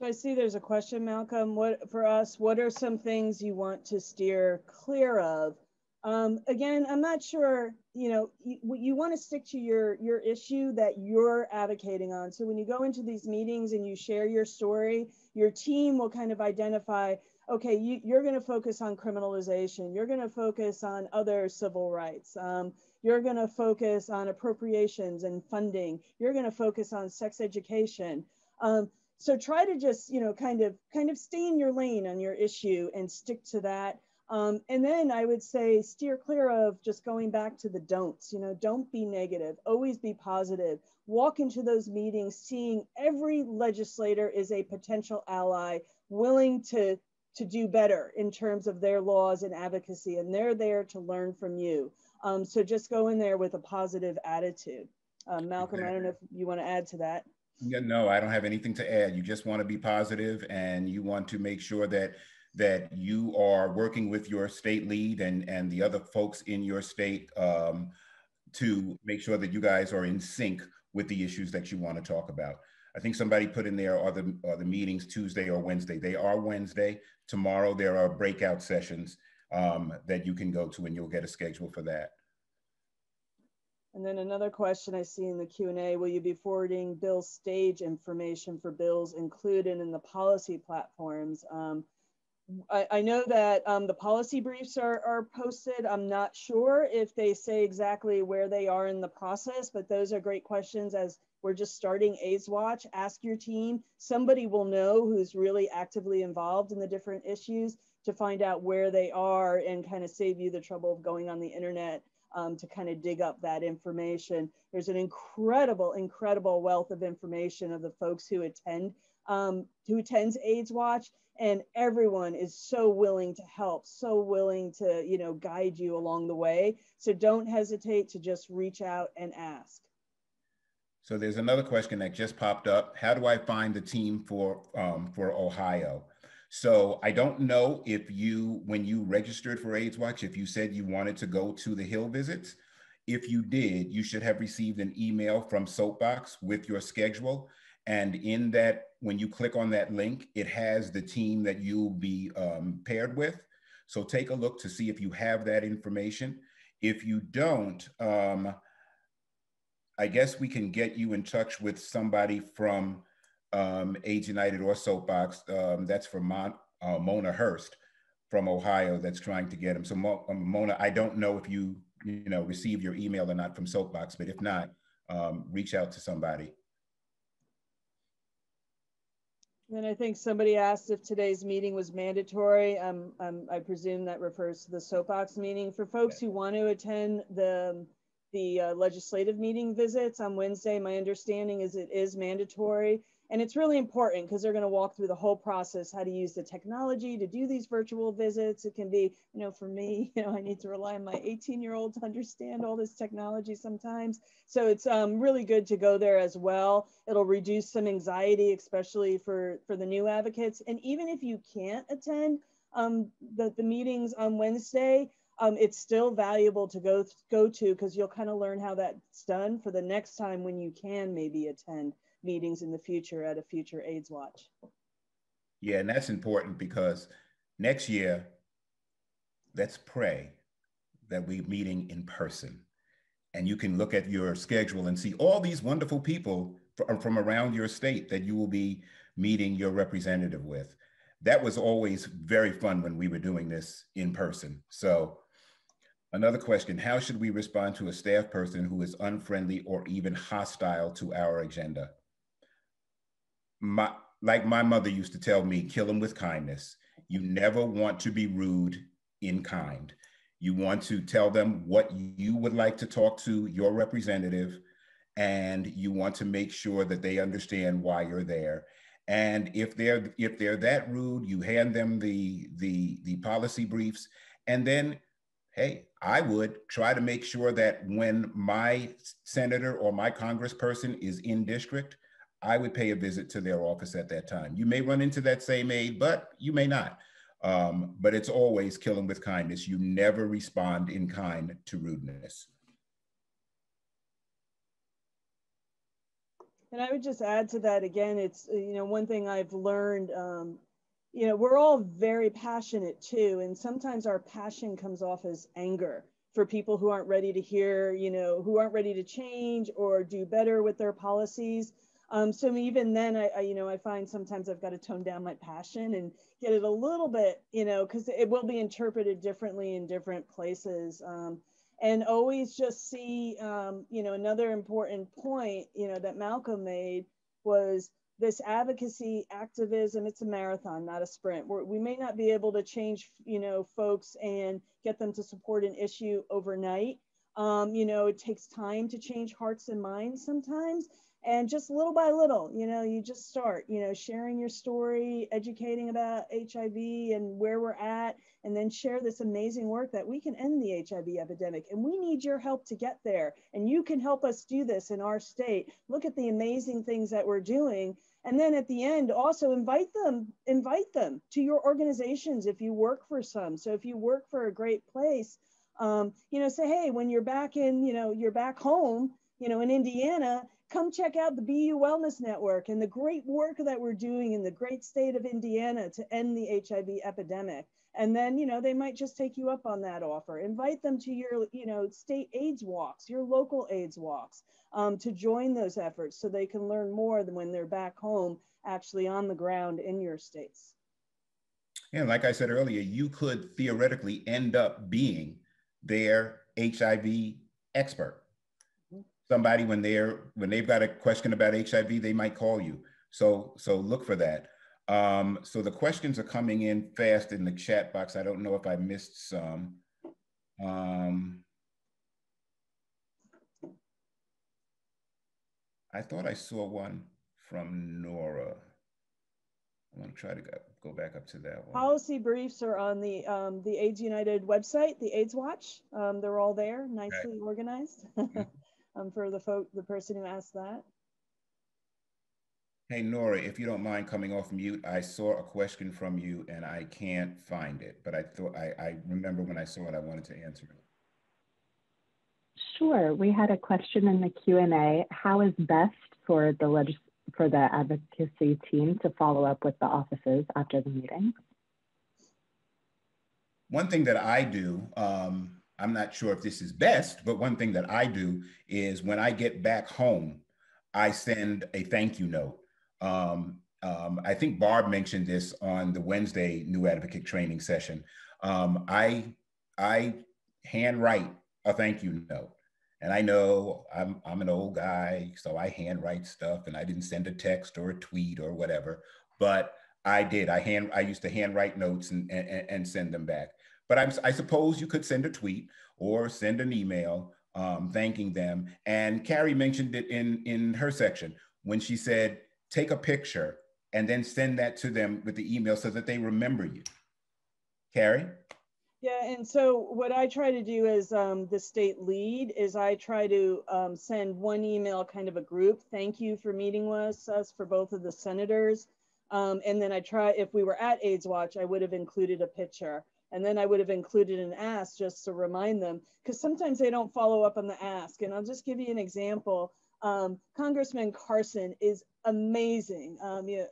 So I see there's a question, Malcolm. What for us? What are some things you want to steer clear of? Um, again, I'm not sure. You know, you, you want to stick to your your issue that you're advocating on. So when you go into these meetings and you share your story, your team will kind of identify. Okay, you, you're going to focus on criminalization. You're going to focus on other civil rights. Um, you're going to focus on appropriations and funding. You're going to focus on sex education. Um, so try to just you know kind of kind of stay in your lane on your issue and stick to that um, and then i would say steer clear of just going back to the don'ts you know don't be negative always be positive walk into those meetings seeing every legislator is a potential ally willing to to do better in terms of their laws and advocacy and they're there to learn from you um, so just go in there with a positive attitude um, malcolm i don't know if you want to add to that yeah, no, I don't have anything to add. You just want to be positive and you want to make sure that that you are working with your state lead and, and the other folks in your state um, to make sure that you guys are in sync with the issues that you want to talk about. I think somebody put in there are the, are the meetings Tuesday or Wednesday. They are Wednesday. Tomorrow there are breakout sessions um, that you can go to and you'll get a schedule for that. And then another question I see in the Q&A, will you be forwarding bill stage information for bills included in the policy platforms? Um, I, I, know that um, the policy briefs are, are posted. I'm not sure if they say exactly where they are in the process, but those are great questions as we're just starting AIDS Watch. Ask your team. Somebody will know who's really actively involved in the different issues to find out where they are and kind of save you the trouble of going on the internet um, to kind of dig up that information. There's an incredible, incredible wealth of information of the folks who attend, um, who attends AIDS Watch, and everyone is so willing to help, so willing to, you know, guide you along the way. So don't hesitate to just reach out and ask. So there's another question that just popped up. How do I find the team for um, for Ohio? So I don't know if you, when you registered for AIDS Watch, if you said you wanted to go to the Hill visits. If you did, you should have received an email from Soapbox with your schedule. And in that, when you click on that link, it has the team that you'll be um, paired with. So take a look to see if you have that information. If you don't, um, I guess we can get you in touch with somebody from um, AIDS United or Soapbox. Um, that's from Mon uh, Mona Hurst from Ohio that's trying to get them. So Mo um, Mona, I don't know if you you know receive your email or not from Soapbox, but if not, um, reach out to somebody. And I think somebody asked if today's meeting was mandatory. Um, um, I presume that refers to the soapbox meeting. For folks who want to attend the the uh, legislative meeting visits on Wednesday, my understanding is it is mandatory. And it's really important because they're going to walk through the whole process, how to use the technology to do these virtual visits. It can be, you know, for me, you know, I need to rely on my 18 year old to understand all this technology sometimes. So it's um, really good to go there as well. It'll reduce some anxiety, especially for, for the new advocates. And even if you can't attend um, the, the meetings on Wednesday, um, it's still valuable to go go to because you'll kind of learn how that's done for the next time when you can maybe attend meetings in the future at a future AIDS Watch. Yeah, and that's important because next year, let's pray that we're meeting in person. And you can look at your schedule and see all these wonderful people from around your state that you will be meeting your representative with. That was always very fun when we were doing this in person. So Another question, how should we respond to a staff person who is unfriendly or even hostile to our agenda? my like my mother used to tell me, kill them with kindness. You never want to be rude in kind. You want to tell them what you would like to talk to your representative, and you want to make sure that they understand why you're there. And if they're if they're that rude, you hand them the the the policy briefs, and then, hey, I would try to make sure that when my senator or my congressperson is in district, I would pay a visit to their office at that time. You may run into that same aide, but you may not. Um, but it's always killing with kindness. You never respond in kind to rudeness. And I would just add to that again, it's, you know, one thing I've learned, um, you know, we're all very passionate too. And sometimes our passion comes off as anger for people who aren't ready to hear, you know, who aren't ready to change or do better with their policies. Um, so even then, I, I, you know, I find sometimes I've got to tone down my passion and get it a little bit, you know, because it will be interpreted differently in different places. Um, and always just see, um, you know, another important point, you know, that Malcolm made was this advocacy activism. It's a marathon, not a sprint. We're, we may not be able to change, you know, folks and get them to support an issue overnight. Um, you know, it takes time to change hearts and minds sometimes and just little by little you know you just start you know sharing your story educating about hiv and where we're at and then share this amazing work that we can end the hiv epidemic. And we need your help to get there. And you can help us do this in our state. Look at the amazing things that we're doing. And then at the end also invite them invite them to your organizations if you work for some. So if you work for a great place um, you know say hey when you're back in you know you're back home you know in indiana come check out the BU Wellness Network and the great work that we're doing in the great state of Indiana to end the HIV epidemic. And then, you know, they might just take you up on that offer. Invite them to your, you know, state AIDS walks, your local AIDS walks, um, to join those efforts so they can learn more than when they're back home, actually on the ground in your states. And like I said earlier, you could theoretically end up being their HIV expert somebody when they're when they've got a question about HIV, they might call you. So so look for that. Um, so the questions are coming in fast in the chat box. I don't know if I missed some. Um, I thought I saw one from Nora. I'm gonna try to go, go back up to that one. Policy briefs are on the um, the AIDS United website, the AIDS Watch. Um, they're all there, nicely okay. organized. Um, for the folk, the person who asked that. Hey, Nora, if you don't mind coming off mute, I saw a question from you and I can't find it, but I thought I, I remember when I saw it, I wanted to answer it. Sure. We had a question in the Q&A. How is best for the legis for the advocacy team to follow up with the offices after the meeting? one thing that I do, um, I'm not sure if this is best, but one thing that I do is when I get back home, I send a thank you note. Um, um, I think Barb mentioned this on the Wednesday New Advocate training session. Um, I I handwrite a thank you note. And I know I'm, I'm an old guy, so I handwrite stuff and I didn't send a text or a tweet or whatever, but I did. I hand I used to handwrite notes and, and, and send them back. But I'm, I suppose you could send a tweet or send an email um, thanking them. And Carrie mentioned it in, in her section when she said, take a picture and then send that to them with the email so that they remember you. Carrie? Yeah, and so what I try to do as um, the state lead is I try to um, send one email, kind of a group. Thank you for meeting with us for both of the senators. Um, and then I try, if we were at AIDS Watch, I would have included a picture. And then I would have included an ask just to remind them, because sometimes they don't follow up on the ask. And I'll just give you an example. Um, Congressman Carson is amazing, um, you know,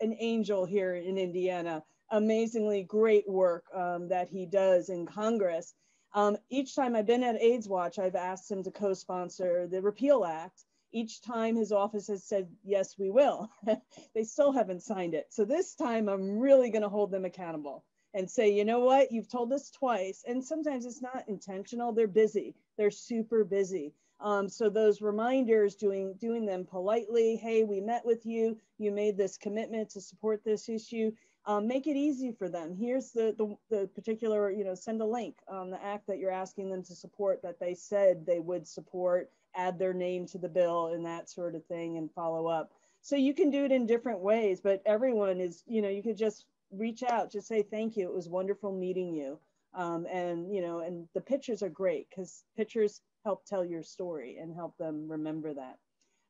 an angel here in Indiana, amazingly great work um, that he does in Congress. Um, each time I've been at AIDS Watch, I've asked him to co-sponsor the Repeal Act. Each time his office has said, yes, we will. they still haven't signed it. So this time I'm really gonna hold them accountable and say, you know what, you've told us twice. And sometimes it's not intentional, they're busy, they're super busy. Um, so those reminders, doing, doing them politely, hey, we met with you, you made this commitment to support this issue, um, make it easy for them. Here's the, the, the, particular, you know, send a link on the act that you're asking them to support that they said they would support, add their name to the bill and that sort of thing and follow up. So you can do it in different ways, but everyone is, you know, you could just reach out, just say thank you. It was wonderful meeting you. Um, and you know, and the pictures are great because pictures help tell your story and help them remember that.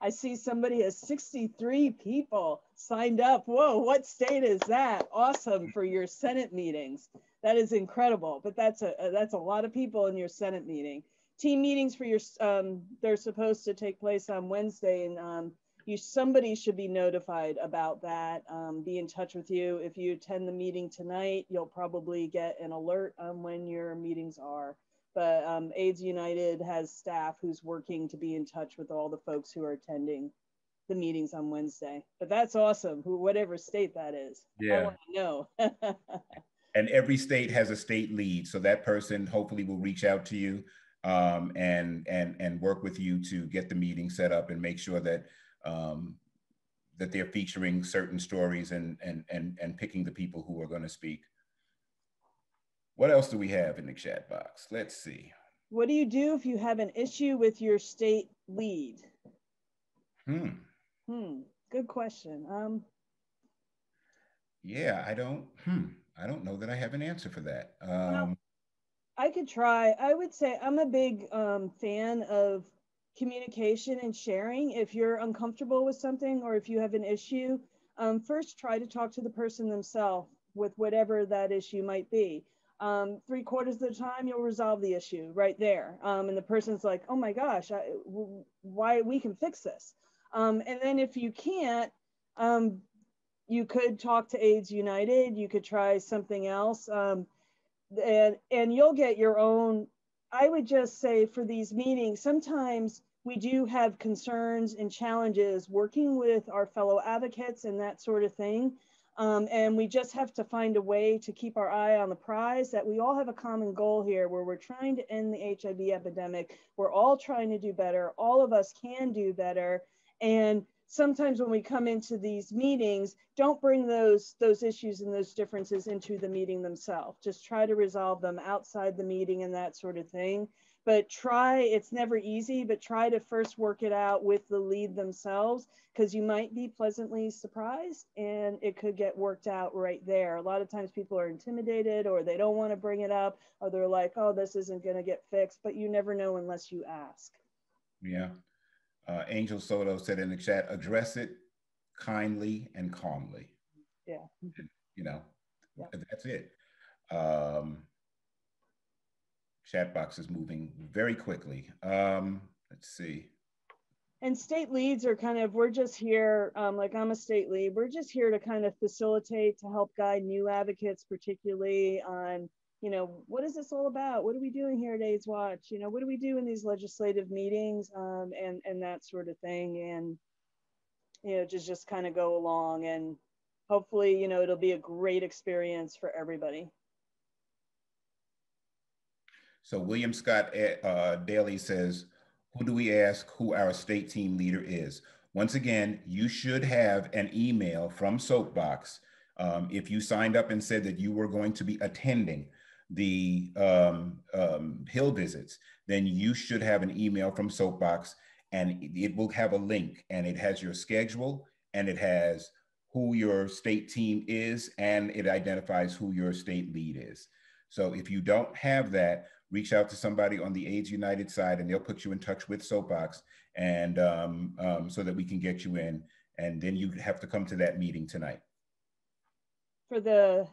I see somebody has 63 people signed up. Whoa, what state is that? Awesome for your Senate meetings. That is incredible. But that's a that's a lot of people in your Senate meeting. Team meetings for your um, they're supposed to take place on Wednesday, and um, you somebody should be notified about that. Um, be in touch with you. If you attend the meeting tonight, you'll probably get an alert on when your meetings are. But um, AIDS United has staff who's working to be in touch with all the folks who are attending the meetings on Wednesday. But that's awesome. Who, whatever state that is, yeah. I want to know. and every state has a state lead, so that person hopefully will reach out to you um, and and and work with you to get the meeting set up and make sure that um, that they're featuring certain stories and, and, and, and picking the people who are going to speak. What else do we have in the chat box? Let's see. What do you do if you have an issue with your state lead? Hmm. Hmm. Good question. Um, yeah, I don't. Hmm. I don't know that I have an answer for that. Um, well, I could try. I would say I'm a big um, fan of communication and sharing. If you're uncomfortable with something or if you have an issue, um, first try to talk to the person themselves with whatever that issue might be. Um, three quarters of the time, you'll resolve the issue right there. Um, and the person's like, oh my gosh, why we can fix this. Um, and then if you can't, um, you could talk to AIDS United. You could try something else. Um, and, and you'll get your own I would just say for these meetings, sometimes we do have concerns and challenges working with our fellow advocates and that sort of thing. Um, and we just have to find a way to keep our eye on the prize that we all have a common goal here where we're trying to end the HIV epidemic. We're all trying to do better. All of us can do better. And sometimes when we come into these meetings, don't bring those, those issues and those differences into the meeting themselves. Just try to resolve them outside the meeting and that sort of thing. But try it's never easy but try to first work it out with the lead themselves because you might be pleasantly surprised and it could get worked out right there. A lot of times people are intimidated or they don't want to bring it up or they're like oh this isn't going to get fixed but you never know unless you ask. Yeah uh, angel soto said in the chat address it kindly and calmly yeah you know yeah. that's it um, chat box is moving very quickly. Um, let's see. And state leads are kind of, we're just here, um, like I'm a state lead, we're just here to kind of facilitate, to help guide new advocates, particularly on you know, what is this all about? What are we doing here at AIDS Watch? You know, what do we do in these legislative meetings um, and, and that sort of thing? And, you know, just, just kind of go along and hopefully, you know, it'll be a great experience for everybody. So William Scott eh, uh, Daly says, who do we ask who our state team leader is? Once again, you should have an email from Soapbox. Um, if you signed up and said that you were going to be attending the um, um, Hill visits, then you should have an email from Soapbox and it will have a link and it has your schedule and it has who your state team is and it identifies who your state lead is. So if you don't have that, reach out to somebody on the AIDS United side and they'll put you in touch with Soapbox and um, um, so that we can get you in. And then you have to come to that meeting tonight. For the,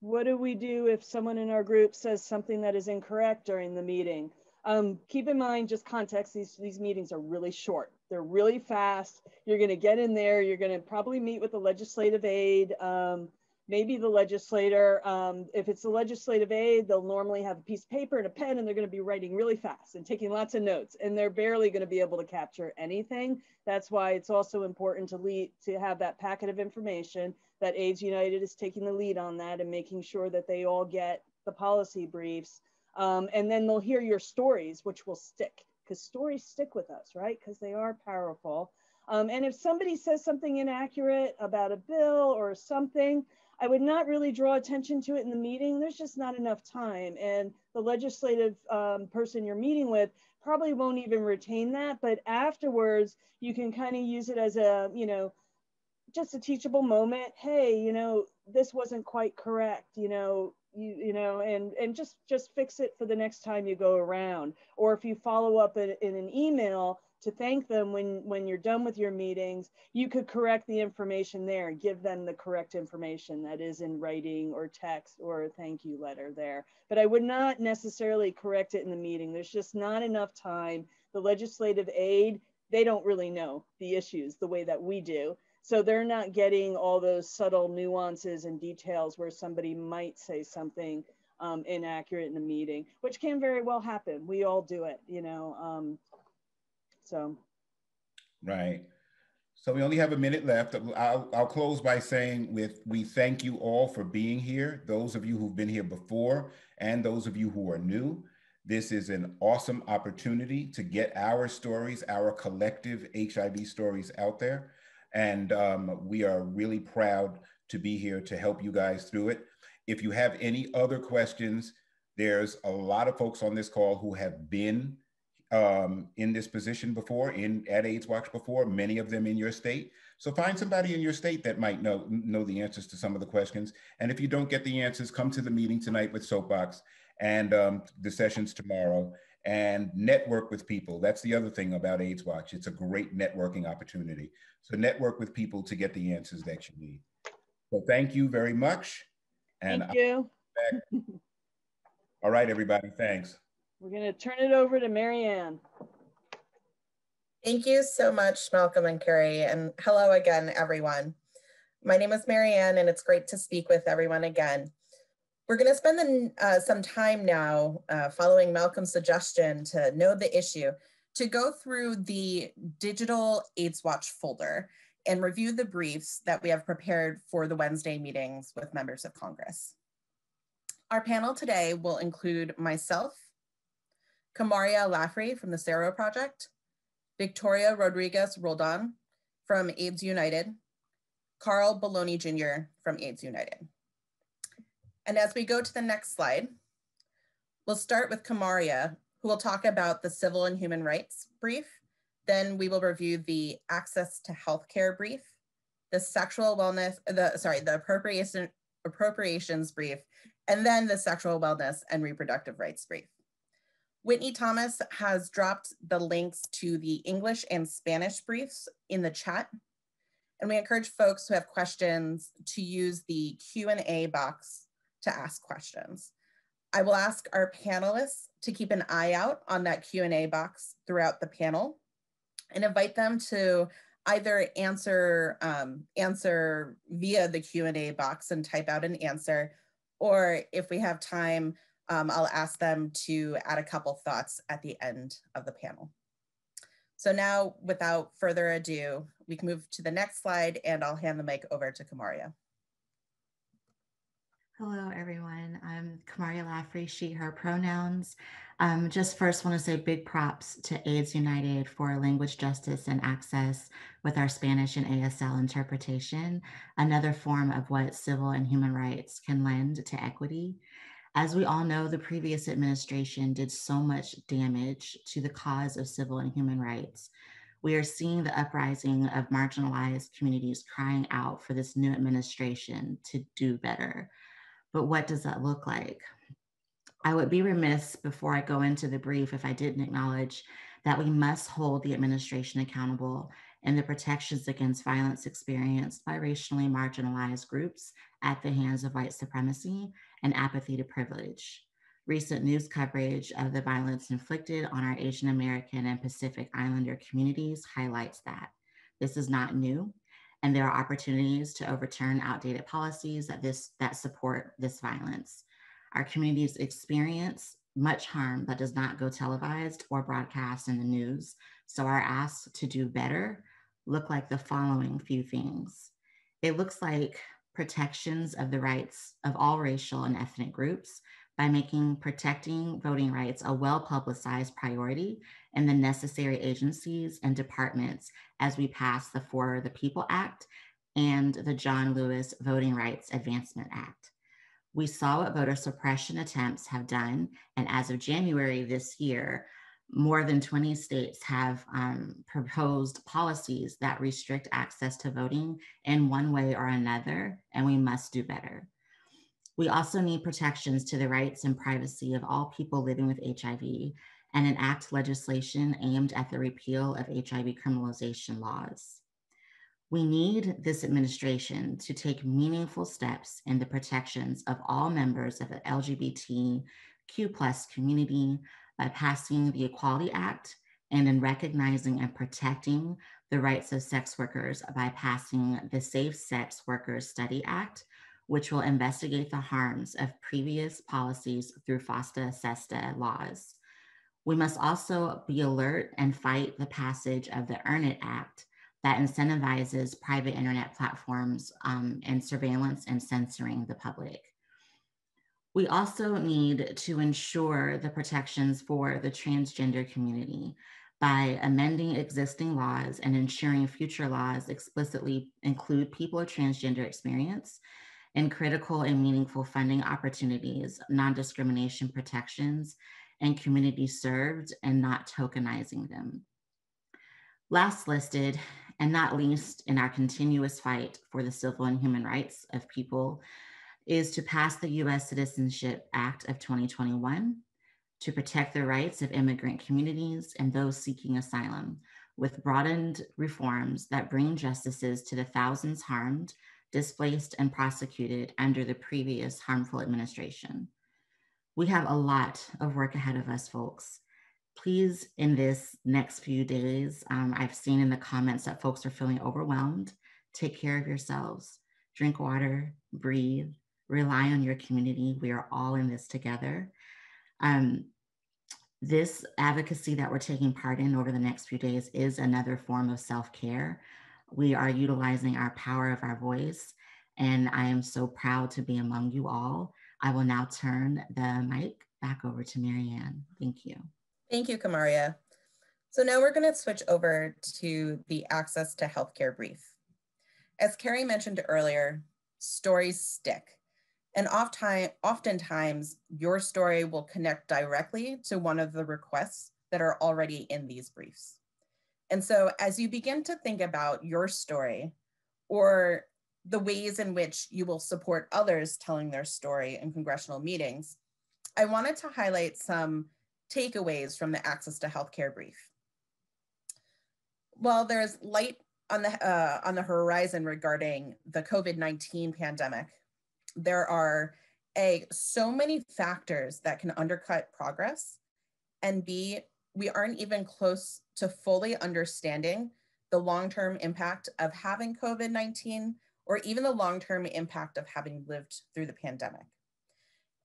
what do we do if someone in our group says something that is incorrect during the meeting? Um, keep in mind, just context, these, these meetings are really short. They're really fast. You're gonna get in there, you're gonna probably meet with the legislative aide. Um, maybe the legislator, um, if it's the legislative aide, they'll normally have a piece of paper and a pen and they're going to be writing really fast and taking lots of notes and they're barely going to be able to capture anything. That's why it's also important to lead to have that packet of information that AIDS United is taking the lead on that and making sure that they all get the policy briefs. Um, and then they'll hear your stories, which will stick because stories stick with us, right? Because they are powerful. Um, and if somebody says something inaccurate about a bill or something, I would not really draw attention to it in the meeting. There's just not enough time. And the legislative um, person you're meeting with probably won't even retain that. But afterwards, you can kind of use it as a, you know, just a teachable moment. Hey, you know, this wasn't quite correct, you know, you, you know, and, and just, just fix it for the next time you go around. Or if you follow up in, in an email, to thank them when when you're done with your meetings you could correct the information there give them the correct information that is in writing or text or a thank you letter there but i would not necessarily correct it in the meeting there's just not enough time the legislative aide they don't really know the issues the way that we do so they're not getting all those subtle nuances and details where somebody might say something um, inaccurate in a meeting, which can very well happen. We all do it, you know. Um, so, right. So we only have a minute left. I'll, I'll close by saying with we thank you all for being here. Those of you who've been here before and those of you who are new. This is an awesome opportunity to get our stories, our collective HIV stories out there. And um, we are really proud to be here to help you guys through it. If you have any other questions, there's a lot of folks on this call who have been um, in this position before, in at AIDS Watch before, many of them in your state. So find somebody in your state that might know know the answers to some of the questions. And if you don't get the answers, come to the meeting tonight with Soapbox and um, the sessions tomorrow and network with people. That's the other thing about AIDS Watch. It's a great networking opportunity. So network with people to get the answers that you need. So thank you very much. And thank you. All right, everybody. Thanks. We're going to turn it over to Marianne. Thank you so much, Malcolm and Carrie, and hello again, everyone. My name is Marianne, and it's great to speak with everyone again. We're going to spend the, uh, some time now, uh, following Malcolm's suggestion to know the issue, to go through the digital AIDS Watch folder and review the briefs that we have prepared for the Wednesday meetings with members of Congress. Our panel today will include myself, Kamaria Laffrey from the Sero Project, Victoria Rodriguez Roldan from AIDS United, Carl Baloney Jr. from AIDS United. And as we go to the next slide, we'll start with Kamaria, who will talk about the civil and human rights brief. Then we will review the access to healthcare brief, the sexual wellness, the sorry, the appropriation appropriations brief, and then the sexual wellness and reproductive rights brief. Whitney Thomas has dropped the links to the English and Spanish briefs in the chat. And we encourage folks who have questions to use the Q&A box to ask questions. I will ask our panelists to keep an eye out on that Q&A box throughout the panel and invite them to either answer, um, answer via the Q&A box and type out an answer or if we have time, um, I'll ask them to add a couple thoughts at the end of the panel. So now, without further ado, we can move to the next slide and I'll hand the mic over to Kamaria. Hello, everyone. I'm Kamaria Laffrey, she, her pronouns. Um, just first want to say big props to AIDS United for language justice and access with our Spanish and ASL interpretation, another form of what civil and human rights can lend to equity. As we all know, the previous administration did so much damage to the cause of civil and human rights. We are seeing the uprising of marginalized communities crying out for this new administration to do better. But what does that look like? I would be remiss before I go into the brief if I didn't acknowledge that we must hold the administration accountable and the protections against violence experienced by racially marginalized groups at the hands of white supremacy and apathy to privilege. Recent news coverage of the violence inflicted on our Asian American and Pacific Islander communities highlights that. This is not new, and there are opportunities to overturn outdated policies that, this, that support this violence. Our communities experience much harm that does not go televised or broadcast in the news, so our ask to do better look like the following few things. It looks like protections of the rights of all racial and ethnic groups by making protecting voting rights a well publicized priority in the necessary agencies and departments as we pass the For the People Act and the John Lewis Voting Rights Advancement Act. We saw what voter suppression attempts have done, and as of January this year, more than 20 states have um, proposed policies that restrict access to voting in one way or another, and we must do better. We also need protections to the rights and privacy of all people living with HIV and enact legislation aimed at the repeal of HIV criminalization laws. We need this administration to take meaningful steps in the protections of all members of the LGBTQ plus community by passing the Equality Act and in recognizing and protecting the rights of sex workers by passing the Safe Sex Workers Study Act, which will investigate the harms of previous policies through FOSTA SESTA laws. We must also be alert and fight the passage of the Earn It Act that incentivizes private internet platforms um, and surveillance and censoring the public. We also need to ensure the protections for the transgender community by amending existing laws and ensuring future laws explicitly include people of transgender experience in critical and meaningful funding opportunities, non-discrimination protections, and communities served and not tokenizing them. Last listed, and not least in our continuous fight for the civil and human rights of people is to pass the US Citizenship Act of 2021 to protect the rights of immigrant communities and those seeking asylum with broadened reforms that bring justices to the thousands harmed, displaced, and prosecuted under the previous harmful administration. We have a lot of work ahead of us, folks. Please, in this next few days, um, I've seen in the comments that folks are feeling overwhelmed. Take care of yourselves, drink water, breathe, rely on your community. We are all in this together. Um, this advocacy that we're taking part in over the next few days is another form of self care. We are utilizing our power of our voice, and I am so proud to be among you all. I will now turn the mic back over to Marianne. Thank you. Thank you, Kamaria. So now we're going to switch over to the access to healthcare brief. As Carrie mentioned earlier, stories stick. And oftentimes, your story will connect directly to one of the requests that are already in these briefs. And so, as you begin to think about your story or the ways in which you will support others telling their story in congressional meetings, I wanted to highlight some takeaways from the Access to Healthcare brief. While there's light on the, uh, on the horizon regarding the COVID 19 pandemic, there are a so many factors that can undercut progress and b we aren't even close to fully understanding the long-term impact of having covid-19 or even the long-term impact of having lived through the pandemic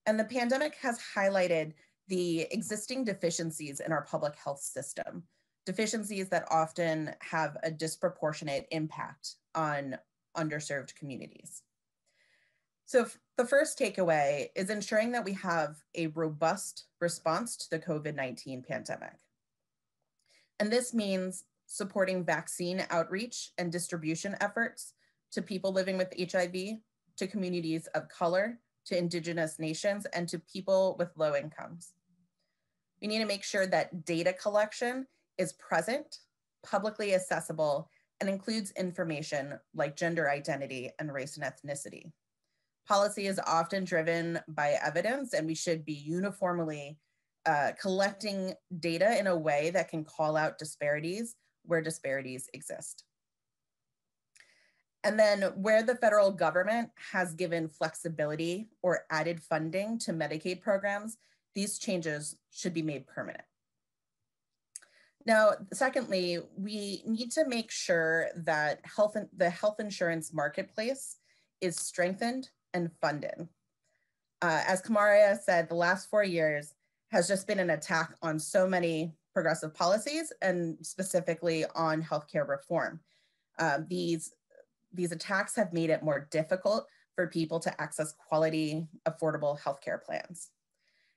And the pandemic has highlighted the existing deficiencies in our public health system, deficiencies that often have a disproportionate impact on underserved communities. So the first takeaway is ensuring that we have a robust response to the COVID-19 pandemic. And this means supporting vaccine outreach and distribution efforts to people living with HIV, to communities of color, to indigenous nations, and to people with low incomes. We need to make sure that data collection is present, publicly accessible, and includes information like gender identity and race and ethnicity. Policy is often driven by evidence, and we should be uniformly uh, collecting data in a way that can call out disparities where disparities exist. And then where the federal government has given flexibility or added funding to Medicaid programs, these changes should be made permanent. Now, secondly, we need to make sure that health the health insurance marketplace is strengthened and funded. Uh, as Kamaria said, the last four years has just been an attack on so many progressive policies and specifically on healthcare reform. Uh, these, these attacks have made it more difficult for people to access quality, affordable healthcare plans.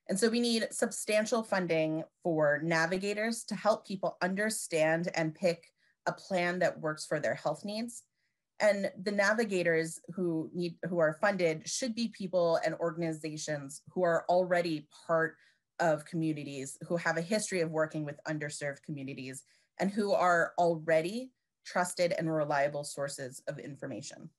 And so we need substantial funding for navigators to help people understand and pick a plan that works for their health needs. And the navigators who need who are funded should be people and organizations who are already part of communities, who have a history of working with underserved communities, and who are already trusted and reliable sources of information.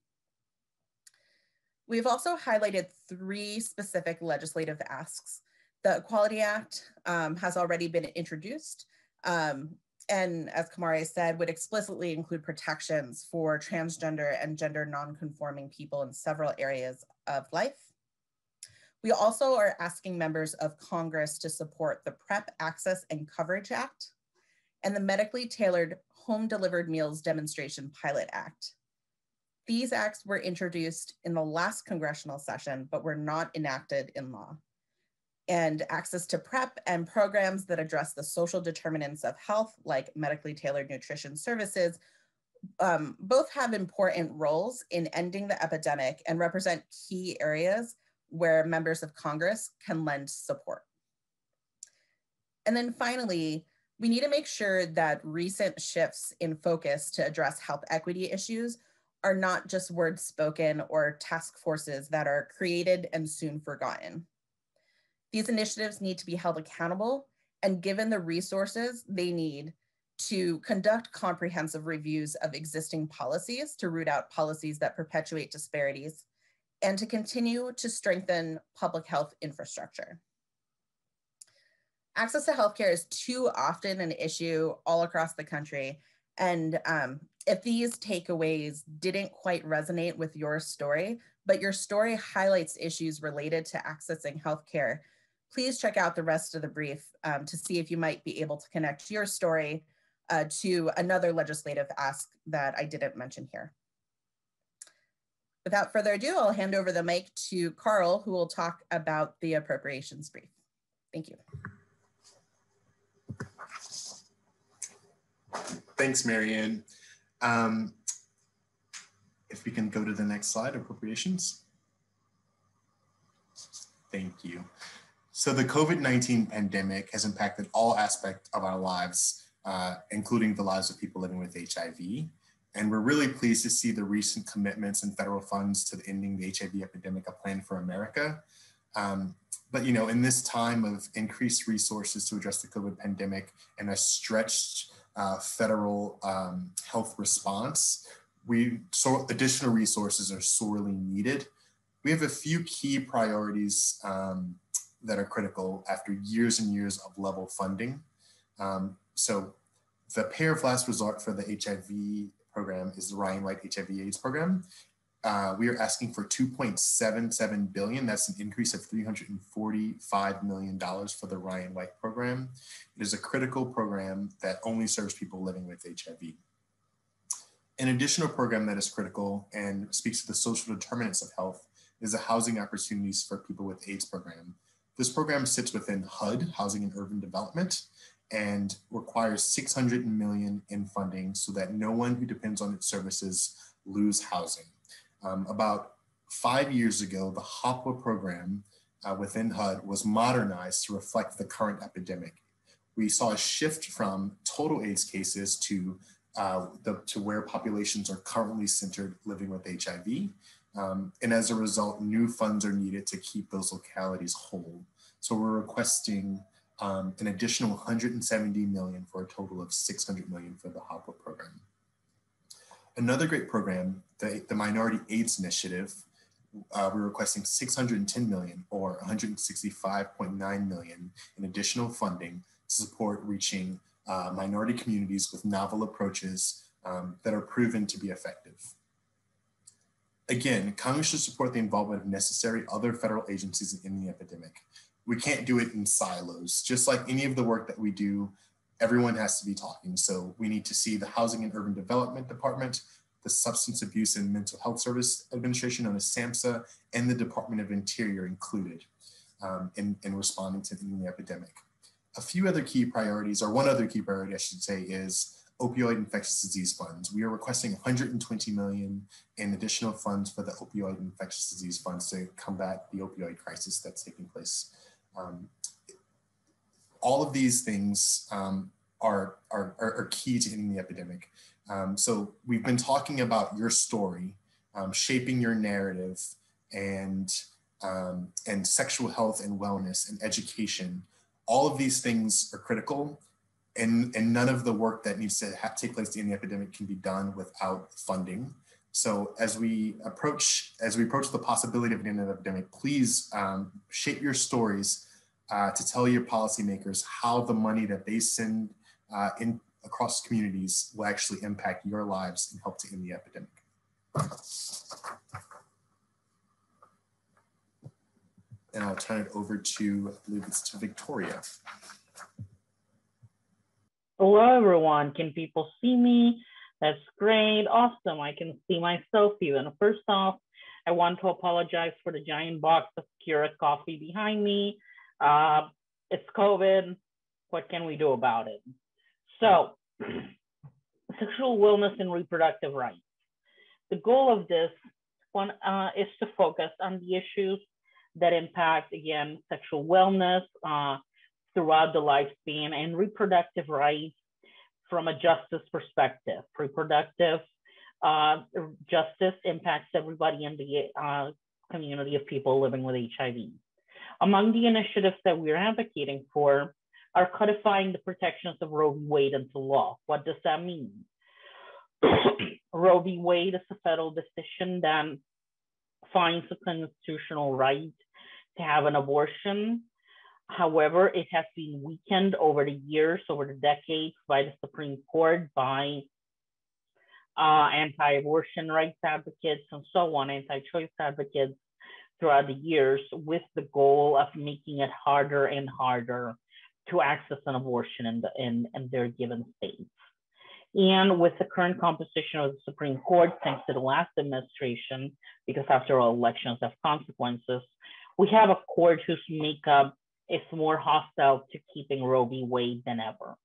We've also highlighted three specific legislative asks the Equality Act um, has already been introduced. Um, and as Kamari said, would explicitly include protections for transgender and gender nonconforming people in several areas of life. We also are asking members of Congress to support the PrEP Access and Coverage Act and the Medically Tailored Home Delivered Meals Demonstration Pilot Act. These acts were introduced in the last congressional session, but were not enacted in law and access to PrEP and programs that address the social determinants of health, like medically tailored nutrition services, um, both have important roles in ending the epidemic and represent key areas where members of Congress can lend support. And then finally, we need to make sure that recent shifts in focus to address health equity issues are not just words spoken or task forces that are created and soon forgotten. These initiatives need to be held accountable and given the resources they need to conduct comprehensive reviews of existing policies to root out policies that perpetuate disparities and to continue to strengthen public health infrastructure. Access to healthcare is too often an issue all across the country. And um, if these takeaways didn't quite resonate with your story, but your story highlights issues related to accessing healthcare, please check out the rest of the brief um, to see if you might be able to connect your story uh, to another legislative ask that I didn't mention here. Without further ado, I'll hand over the mic to Carl, who will talk about the appropriations brief. Thank you. Thanks, Marianne. Um, if we can go to the next slide, appropriations. Thank you. So the COVID-19 pandemic has impacted all aspects of our lives, uh, including the lives of people living with HIV. And we're really pleased to see the recent commitments and federal funds to the ending the HIV epidemic, a plan for America. Um, but you know, in this time of increased resources to address the COVID pandemic and a stretched uh, federal um, health response, we so additional resources are sorely needed. We have a few key priorities um, that are critical after years and years of level funding. Um, so the pair of last resort for the HIV program is the Ryan White HIV AIDS program. Uh, we are asking for 2.77 billion. That's an increase of 345 million dollars for the Ryan White program. It is a critical program that only serves people living with HIV. An additional program that is critical and speaks to the social determinants of health is the housing opportunities for people with AIDS program. This program sits within HUD, Housing and Urban Development, and requires 600 million in funding so that no one who depends on its services lose housing. Um, about five years ago, the HOPWA program uh, within HUD was modernized to reflect the current epidemic. We saw a shift from total AIDS cases to uh, the, to where populations are currently centered living with HIV. Um, and as a result, new funds are needed to keep those localities whole. So we're requesting um, an additional 170 million for a total of 600 million for the HOPWA program. Another great program, the, the Minority AIDS Initiative, uh, we're requesting 610 million or 165.9 million in additional funding to support reaching uh, minority communities with novel approaches um, that are proven to be effective. Again, Congress should support the involvement of necessary other federal agencies in the epidemic. We can't do it in silos. Just like any of the work that we do, everyone has to be talking. So we need to see the Housing and Urban Development Department, the Substance Abuse and Mental Health Service Administration, known as SAMHSA, and the Department of Interior included um, in, in responding to the epidemic. A few other key priorities, or one other key priority, I should say, is opioid infectious disease funds. We are requesting 120 million in additional funds for the opioid infectious disease funds to combat the opioid crisis that's taking place. Um, all of these things um, are, are, are, key to ending the epidemic. Um, so we've been talking about your story, um, shaping your narrative, and um, and sexual health and wellness and education. All of these things are critical, and and none of the work that needs to have, take place in the epidemic can be done without funding. So as we approach as we approach the possibility of an epidemic, please um, shape your stories uh, to tell your policymakers how the money that they send uh, in across communities will actually impact your lives and help to end the epidemic. And I'll turn it over to, I believe it's to Victoria. Hello, everyone. Can people see me? That's great. Awesome. I can see myself even. First off, I want to apologize for the giant box of Keurig coffee behind me. Uh, it's COVID. What can we do about it? So, sexual wellness and reproductive rights. The goal of this one uh, is to focus on the issues that impact, again, sexual wellness uh, throughout the lifespan and reproductive rights from a justice perspective. Reproductive uh, justice impacts everybody in the uh, community of people living with HIV. Among the initiatives that we're advocating for are codifying the protections of Roe v. Wade into law. What does that mean? Roe v. Wade is a federal decision that finds a constitutional right to have an abortion. However, it has been weakened over the years, over the decades by the Supreme Court, by uh, anti-abortion rights advocates and so on, anti-choice advocates throughout the years with the goal of making it harder and harder to access an abortion in, the, in, in their given states. And with the current composition of the Supreme Court, thanks to the last administration, because after all, elections have consequences, we have a court whose makeup is more hostile to keeping Roe v. Wade than ever.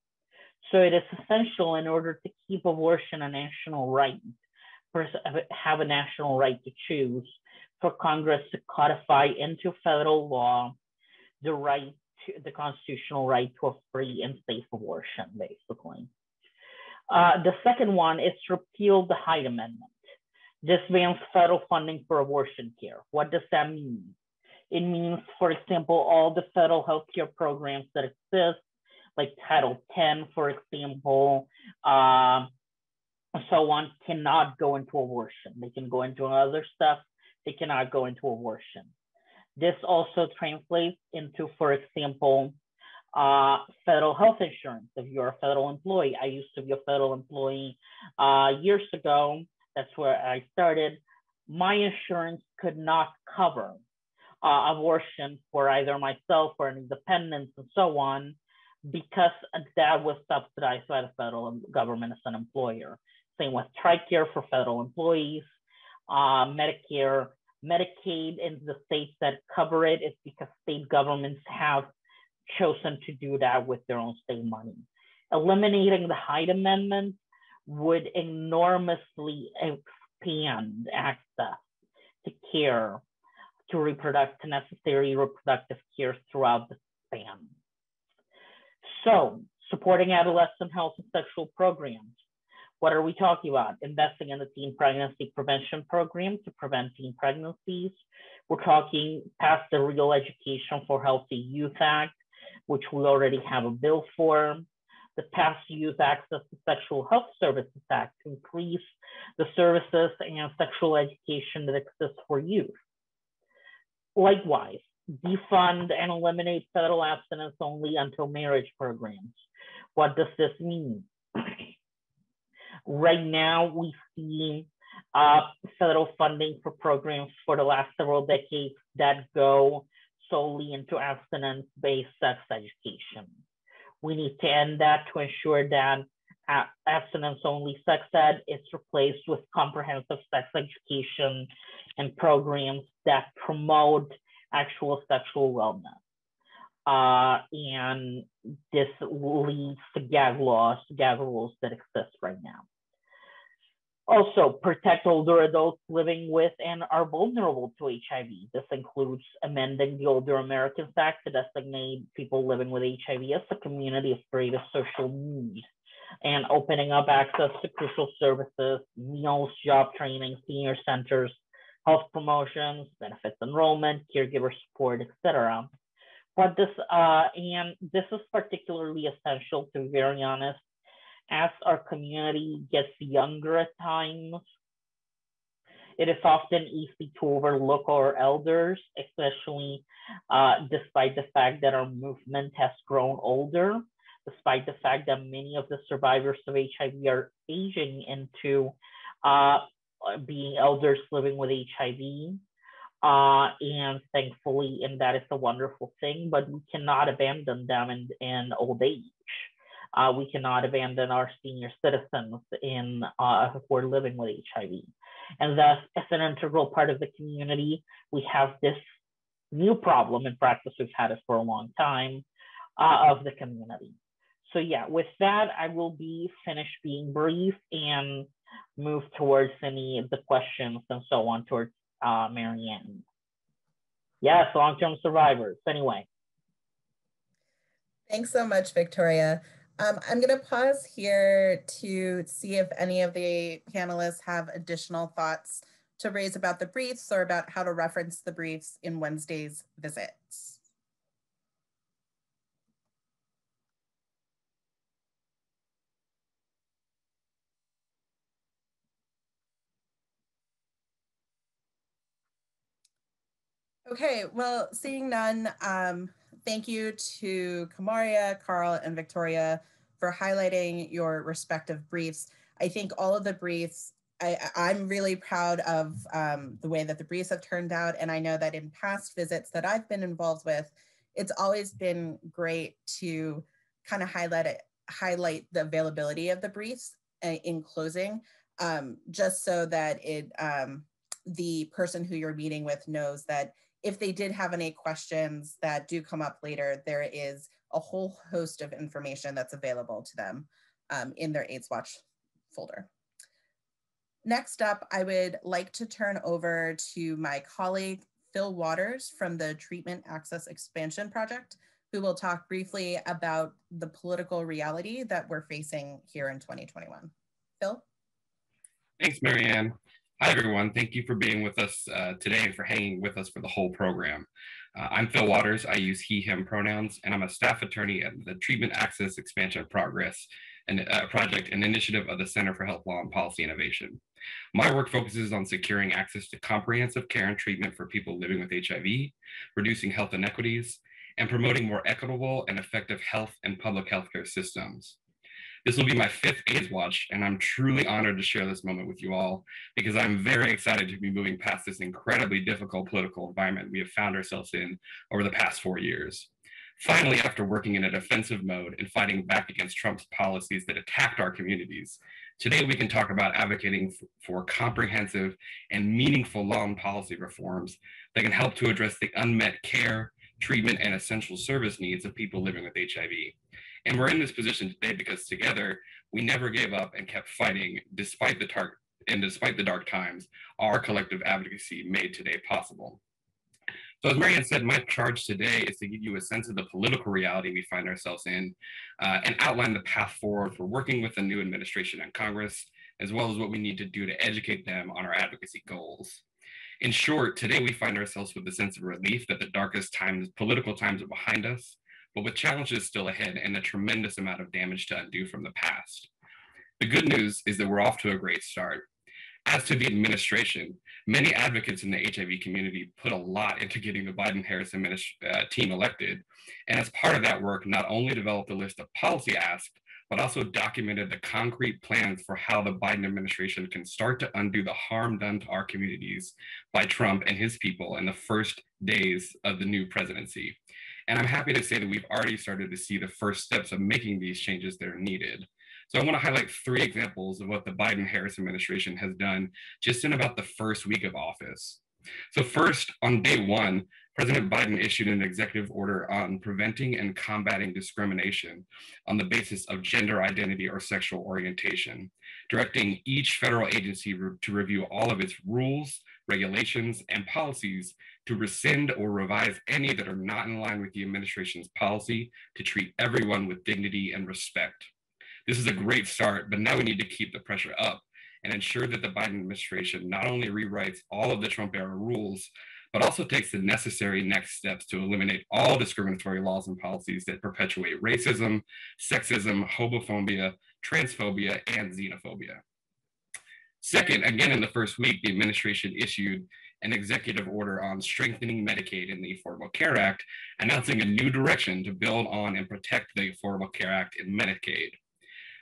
So it is essential in order to keep abortion a national right, have a national right to choose, for Congress to codify into federal law the right to the constitutional right to a free and safe abortion, basically. Uh, the second one is to repeal the Hyde Amendment. This bans federal funding for abortion care. What does that mean? It means, for example, all the federal healthcare programs that exist, like Title 10, for example, uh, so on, cannot go into abortion. They can go into other stuff. They cannot go into abortion. This also translates into, for example, uh, federal health insurance. If you're a federal employee, I used to be a federal employee uh, years ago. That's where I started. My insurance could not cover uh, abortion for either myself or an dependents and so on, because that was subsidized by the federal government as an employer. Same with TRICARE for federal employees, uh, Medicare Medicaid in the states that cover it is because state governments have chosen to do that with their own state money. Eliminating the Hyde Amendment would enormously expand access to care, to reproductive, necessary reproductive care throughout the span. So, supporting adolescent health and sexual programs. What are we talking about? Investing in the teen pregnancy prevention program to prevent teen pregnancies. We're talking past the Real Education for Healthy Youth Act, which we already have a bill for. The Past Youth Access to Sexual Health Services Act to increase the services and sexual education that exists for youth. Likewise, defund and eliminate federal abstinence only until marriage programs. What does this mean? right now, we see uh, federal funding for programs for the last several decades that go solely into abstinence-based sex education. We need to end that to ensure that abstinence-only sex ed is replaced with comprehensive sex education and programs that promote actual sexual wellness. Uh, and this leads to gag laws, gag rules that exist right now. Also, protect older adults living with and are vulnerable to HIV. This includes amending the Older Americans Act to designate people living with HIV as a community of greatest social need and opening up access to crucial services, meals, job training, senior centers, health promotions, benefits enrollment, caregiver support, etc. But this uh, and this is particularly essential, to be very honest, as our community gets younger at times. It is often easy to overlook our elders, especially uh, despite the fact that our movement has grown older, despite the fact that many of the survivors of HIV are aging into uh, being elders living with HIV. Uh, and thankfully, and that is a wonderful thing, but we cannot abandon them in, in old age. Uh, we cannot abandon our senior citizens in uh, if we're living with HIV. And thus, as an integral part of the community, we have this new problem in practice. We've had it for a long time uh, of the community. So yeah, with that, I will be finished being brief and move towards any of the questions and so on towards uh, Marianne. Yes, long-term survivors. Anyway. Thanks so much, Victoria. Um, I'm going to pause here to see if any of the panelists have additional thoughts to raise about the briefs or about how to reference the briefs in Wednesday's visits. Okay, well, seeing none, um, thank you to Kamaria, Carl, and Victoria for highlighting your respective briefs. I think all of the briefs, I, am really proud of um, the way that the briefs have turned out. And I know that in past visits that I've been involved with, it's always been great to kind of highlight it, highlight the availability of the briefs uh, in closing, um, just so that it um, the person who you're meeting with knows that if they did have any questions that do come up later, there is a whole host of information that's available to them um, in their AIDS Watch folder. Next up, I would like to turn over to my colleague, Phil Waters from the Treatment Access Expansion Project, who will talk briefly about the political reality that we're facing here in 2021. Phil? Thanks, Marianne. Hi, everyone. Thank you for being with us uh, today and for hanging with us for the whole program. Uh, I'm Phil Waters. I use he, him pronouns, and I'm a staff attorney at the Treatment Access Expansion Progress and uh, project, an initiative of the Center for Health Law and Policy Innovation. My work focuses on securing access to comprehensive care and treatment for people living with HIV, reducing health inequities, and promoting more equitable and effective health and public healthcare systems. This will be my fifth AIDS Watch, and I'm truly honored to share this moment with you all because I'm very excited to be moving past this incredibly difficult political environment we have found ourselves in over the past four years. Finally, after working in a defensive mode and fighting back against Trump's policies that attacked our communities, Today, we can talk about advocating for comprehensive and meaningful law and policy reforms that can help to address the unmet care, treatment, and essential service needs of people living with HIV. And we're in this position today because together we never gave up and kept fighting despite the dark and despite the dark times, our collective advocacy made today possible. So as Marianne said, my charge today is to give you a sense of the political reality we find ourselves in uh, and outline the path forward for working with the new administration and Congress, as well as what we need to do to educate them on our advocacy goals. In short, today we find ourselves with a sense of relief that the darkest times, political times are behind us, but with challenges still ahead and a tremendous amount of damage to undo from the past. The good news is that we're off to a great start. As to the administration, many advocates in the HIV community put a lot into getting the Biden-Harris uh, team elected. And as part of that work, not only developed a list of policy asks, but also documented the concrete plans for how the Biden administration can start to undo the harm done to our communities by Trump and his people in the first days of the new presidency. And I'm happy to say that we've already started to see the first steps of making these changes that are needed. So I want to highlight three examples of what the Biden-Harris administration has done just in about the first week of office. So first, on day one, President Biden issued an executive order on preventing and combating discrimination on the basis of gender identity or sexual orientation, directing each federal agency re to review all of its rules, regulations, and policies to rescind or revise any that are not in line with the administration's policy to treat everyone with dignity and respect. This is a great start, but now we need to keep the pressure up and ensure that the Biden administration not only rewrites all of the Trump era rules, but also takes the necessary next steps to eliminate all discriminatory laws and policies that perpetuate racism, sexism, homophobia, transphobia, and xenophobia. Second, again in the first week, the administration issued an executive order on strengthening Medicaid in the Affordable Care Act, announcing a new direction to build on and protect the Affordable Care Act in Medicaid.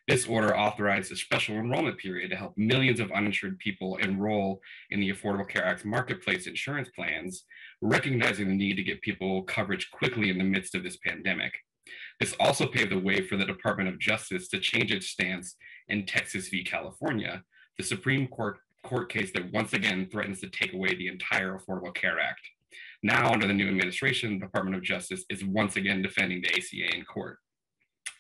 This order authorized a special enrollment period to help millions of uninsured people enroll in the Affordable Care Act's marketplace insurance plans, recognizing the need to get people coverage quickly in the midst of this pandemic. This also paved the way for the Department of Justice to change its stance in Texas v. California, the Supreme Court, court case that once again threatens to take away the entire Affordable Care Act. Now, under the new administration, the Department of Justice is once again defending the ACA in court.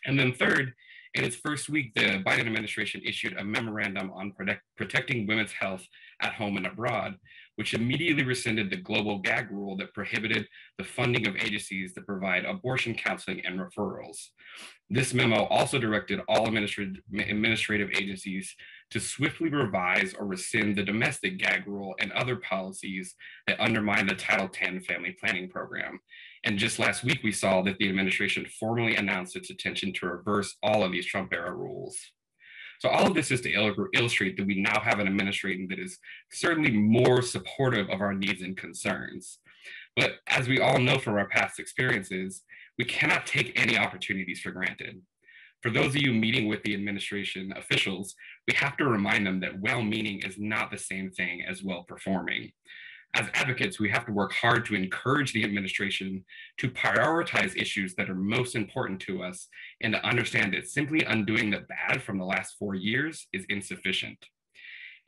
And then third, in its first week, the Biden administration issued a memorandum on protect, protecting women's health at home and abroad, which immediately rescinded the global gag rule that prohibited the funding of agencies that provide abortion counseling and referrals. This memo also directed all administrative, administrative agencies to swiftly revise or rescind the domestic gag rule and other policies that undermine the Title X family planning program, and just last week, we saw that the administration formally announced its intention to reverse all of these Trump era rules. So all of this is to il illustrate that we now have an administration that is certainly more supportive of our needs and concerns. But as we all know from our past experiences, we cannot take any opportunities for granted. For those of you meeting with the administration officials, we have to remind them that well-meaning is not the same thing as well-performing as advocates, we have to work hard to encourage the administration to prioritize issues that are most important to us and to understand that simply undoing the bad from the last four years is insufficient.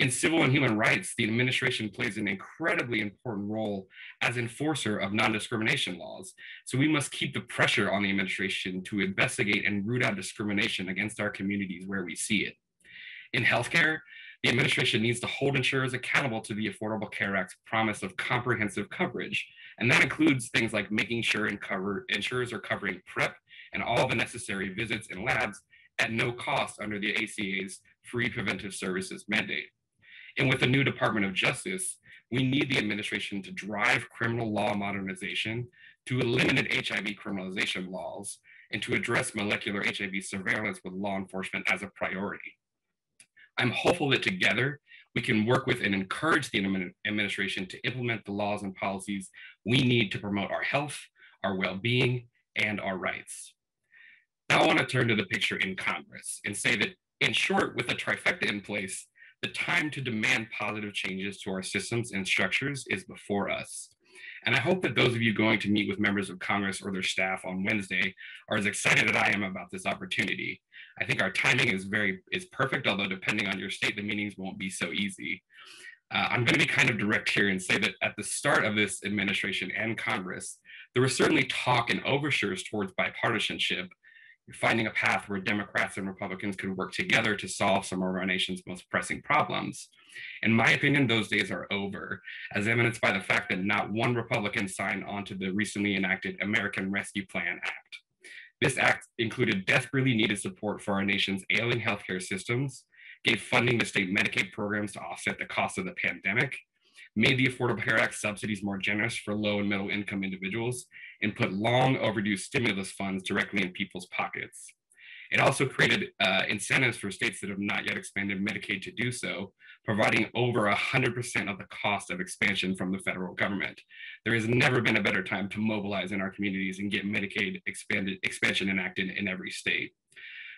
In civil and human rights, the administration plays an incredibly important role as enforcer of non-discrimination laws. So we must keep the pressure on the administration to investigate and root out discrimination against our communities where we see it. In healthcare, the administration needs to hold insurers accountable to the Affordable Care Act's promise of comprehensive coverage. And that includes things like making sure and cover, insurers are covering PrEP and all the necessary visits and labs at no cost under the ACA's free preventive services mandate. And with the new Department of Justice, we need the administration to drive criminal law modernization, to eliminate HIV criminalization laws, and to address molecular HIV surveillance with law enforcement as a priority. I'm hopeful that together we can work with and encourage the administration to implement the laws and policies we need to promote our health, our well-being, and our rights. Now I want to turn to the picture in Congress and say that in short, with a trifecta in place, the time to demand positive changes to our systems and structures is before us. And I hope that those of you going to meet with members of Congress or their staff on Wednesday are as excited as I am about this opportunity. I think our timing is very is perfect, although depending on your state, the meetings won't be so easy. Uh, I'm going to be kind of direct here and say that at the start of this administration and Congress, there was certainly talk and overtures towards bipartisanship, finding a path where Democrats and Republicans could work together to solve some of our nation's most pressing problems. In my opinion, those days are over, as evidenced by the fact that not one Republican signed onto the recently enacted American Rescue Plan Act. This act included desperately needed support for our nation's ailing healthcare systems, gave funding to state Medicaid programs to offset the cost of the pandemic, made the Affordable Care Act subsidies more generous for low and middle income individuals, and put long overdue stimulus funds directly in people's pockets. It also created uh, incentives for states that have not yet expanded Medicaid to do so, providing over 100% of the cost of expansion from the federal government. There has never been a better time to mobilize in our communities and get Medicaid expanded, expansion enacted in every state.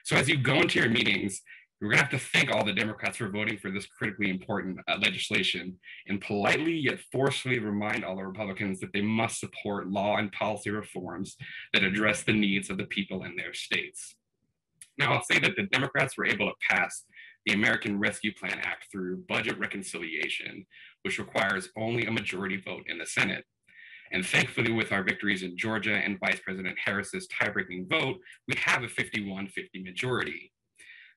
So as you go into your meetings, we're going to have to thank all the Democrats for voting for this critically important uh, legislation and politely yet forcefully remind all the Republicans that they must support law and policy reforms that address the needs of the people in their states. Now, I'll say that the Democrats were able to pass the American Rescue Plan Act through budget reconciliation, which requires only a majority vote in the Senate. And thankfully, with our victories in Georgia and Vice President Harris's tie-breaking vote, we have a 51-50 majority.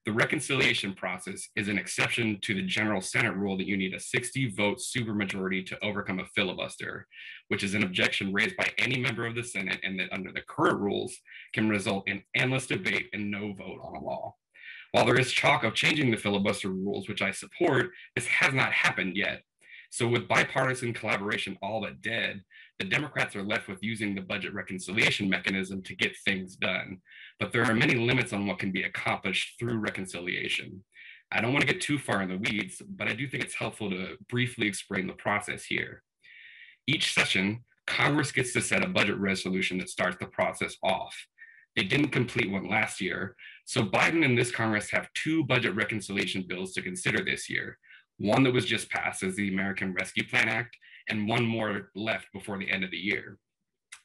The reconciliation process is an exception to the general Senate rule that you need a 60 vote supermajority to overcome a filibuster, which is an objection raised by any member of the Senate and that under the current rules can result in endless debate and no vote on a law. While there is talk of changing the filibuster rules, which I support, this has not happened yet. So with bipartisan collaboration all but dead, the Democrats are left with using the budget reconciliation mechanism to get things done. But there are many limits on what can be accomplished through reconciliation. I don't want to get too far in the weeds, but I do think it's helpful to briefly explain the process here. Each session, Congress gets to set a budget resolution that starts the process off. They didn't complete one last year, so Biden and this Congress have two budget reconciliation bills to consider this year. One that was just passed as the American Rescue Plan Act, and one more left before the end of the year.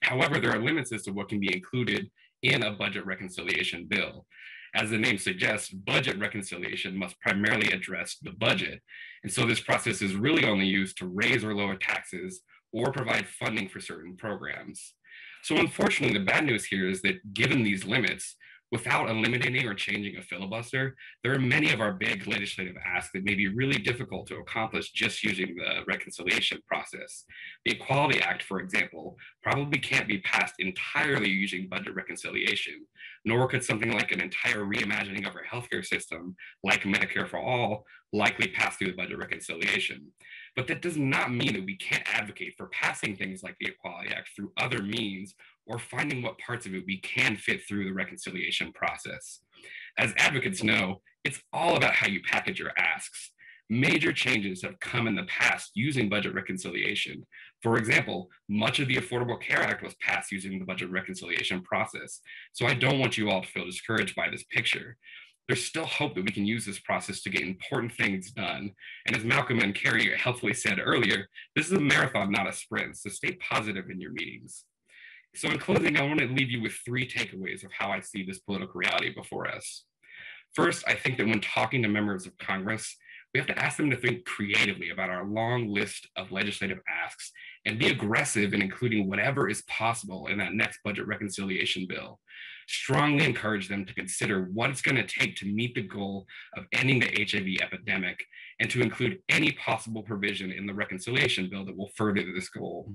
However, there are limits as to what can be included in a budget reconciliation bill. As the name suggests, budget reconciliation must primarily address the budget. And so this process is really only used to raise or lower taxes or provide funding for certain programs. So unfortunately, the bad news here is that given these limits, without eliminating or changing a filibuster, there are many of our big legislative asks that may be really difficult to accomplish just using the reconciliation process. The Equality Act, for example, probably can't be passed entirely using budget reconciliation, nor could something like an entire reimagining of our healthcare system, like Medicare for All, likely pass through the budget reconciliation. But that does not mean that we can't advocate for passing things like the Equality Act through other means or finding what parts of it we can fit through the reconciliation process. As advocates know, it's all about how you package your asks. Major changes have come in the past using budget reconciliation. For example, much of the Affordable Care Act was passed using the budget reconciliation process. So I don't want you all to feel discouraged by this picture. There's still hope that we can use this process to get important things done. And as Malcolm and Carrie helpfully said earlier, this is a marathon, not a sprint. So stay positive in your meetings. So in closing, I want to leave you with three takeaways of how I see this political reality before us. First, I think that when talking to members of Congress, we have to ask them to think creatively about our long list of legislative asks and be aggressive in including whatever is possible in that next budget reconciliation bill. Strongly encourage them to consider what it's going to take to meet the goal of ending the HIV epidemic and to include any possible provision in the reconciliation bill that will further this goal.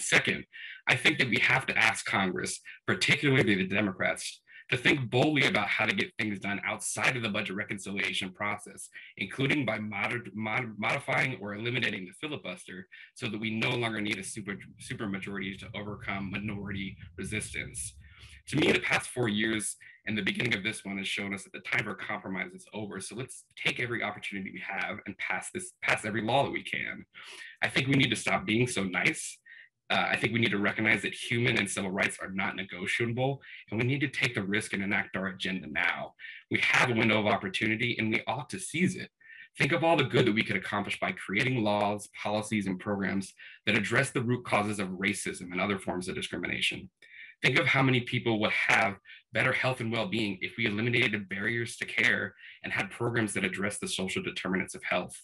Second, I think that we have to ask Congress, particularly the Democrats, to think boldly about how to get things done outside of the budget reconciliation process, including by mod mod modifying or eliminating the filibuster so that we no longer need a super, super majority to overcome minority resistance. To me, the past four years and the beginning of this one has shown us that the time for compromise is over. So let's take every opportunity we have and pass this, pass every law that we can. I think we need to stop being so nice uh, I think we need to recognize that human and civil rights are not negotiable, and we need to take the risk and enact our agenda now. We have a window of opportunity, and we ought to seize it. Think of all the good that we could accomplish by creating laws, policies, and programs that address the root causes of racism and other forms of discrimination. Think of how many people would have better health and well-being if we eliminated barriers to care and had programs that address the social determinants of health.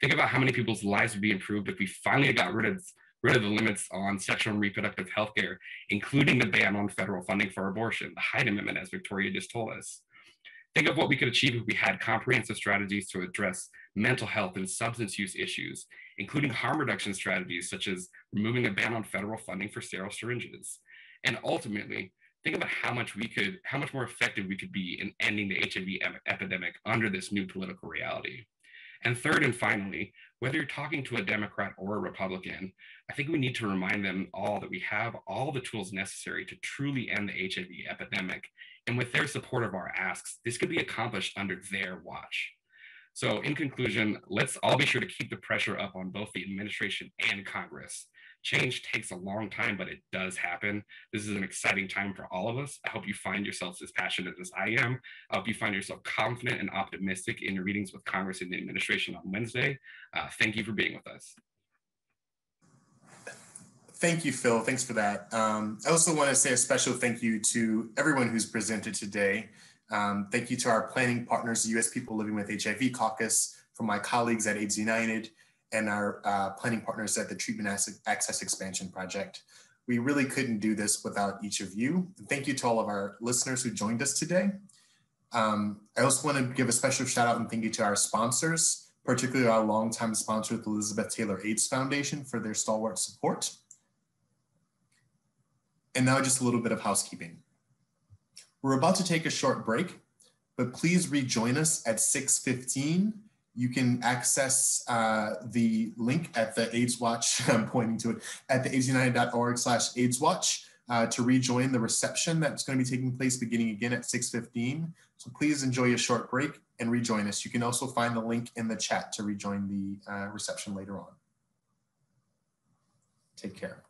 Think about how many people's lives would be improved if we finally got rid of, rid of the limits on sexual and reproductive health care, including the ban on federal funding for abortion, the Hyde Amendment, as Victoria just told us. Think of what we could achieve if we had comprehensive strategies to address mental health and substance use issues, including harm reduction strategies such as removing a ban on federal funding for sterile syringes. And ultimately, think about how much we could, how much more effective we could be in ending the HIV epidemic under this new political reality. And third and finally, whether you're talking to a Democrat or a Republican, I think we need to remind them all that we have all the tools necessary to truly end the HIV epidemic. And with their support of our asks, this could be accomplished under their watch. So in conclusion, let's all be sure to keep the pressure up on both the administration and Congress change takes a long time, but it does happen. This is an exciting time for all of us. I hope you find yourselves as passionate as I am. I hope you find yourself confident and optimistic in your meetings with Congress and the administration on Wednesday. Uh, thank you for being with us. Thank you, Phil. Thanks for that. Um, I also want to say a special thank you to everyone who's presented today. Um, thank you to our planning partners, the U.S. People Living with HIV Caucus, from my colleagues at AIDS United, and our uh, planning partners at the Treatment Access Expansion Project. We really couldn't do this without each of you. And thank you to all of our listeners who joined us today. Um, I also want to give a special shout out and thank you to our sponsors, particularly our longtime sponsor, the Elizabeth Taylor AIDS Foundation for their stalwart support. And now just a little bit of housekeeping. We're about to take a short break, but please rejoin us at 6.15 you can access uh, the link at the AIDSWatch, I'm pointing to it, at the aidsunited.org slash AIDSWatch uh, to rejoin the reception that's going to be taking place beginning again at 6.15. So please enjoy a short break and rejoin us. You can also find the link in the chat to rejoin the uh, reception later on. Take care.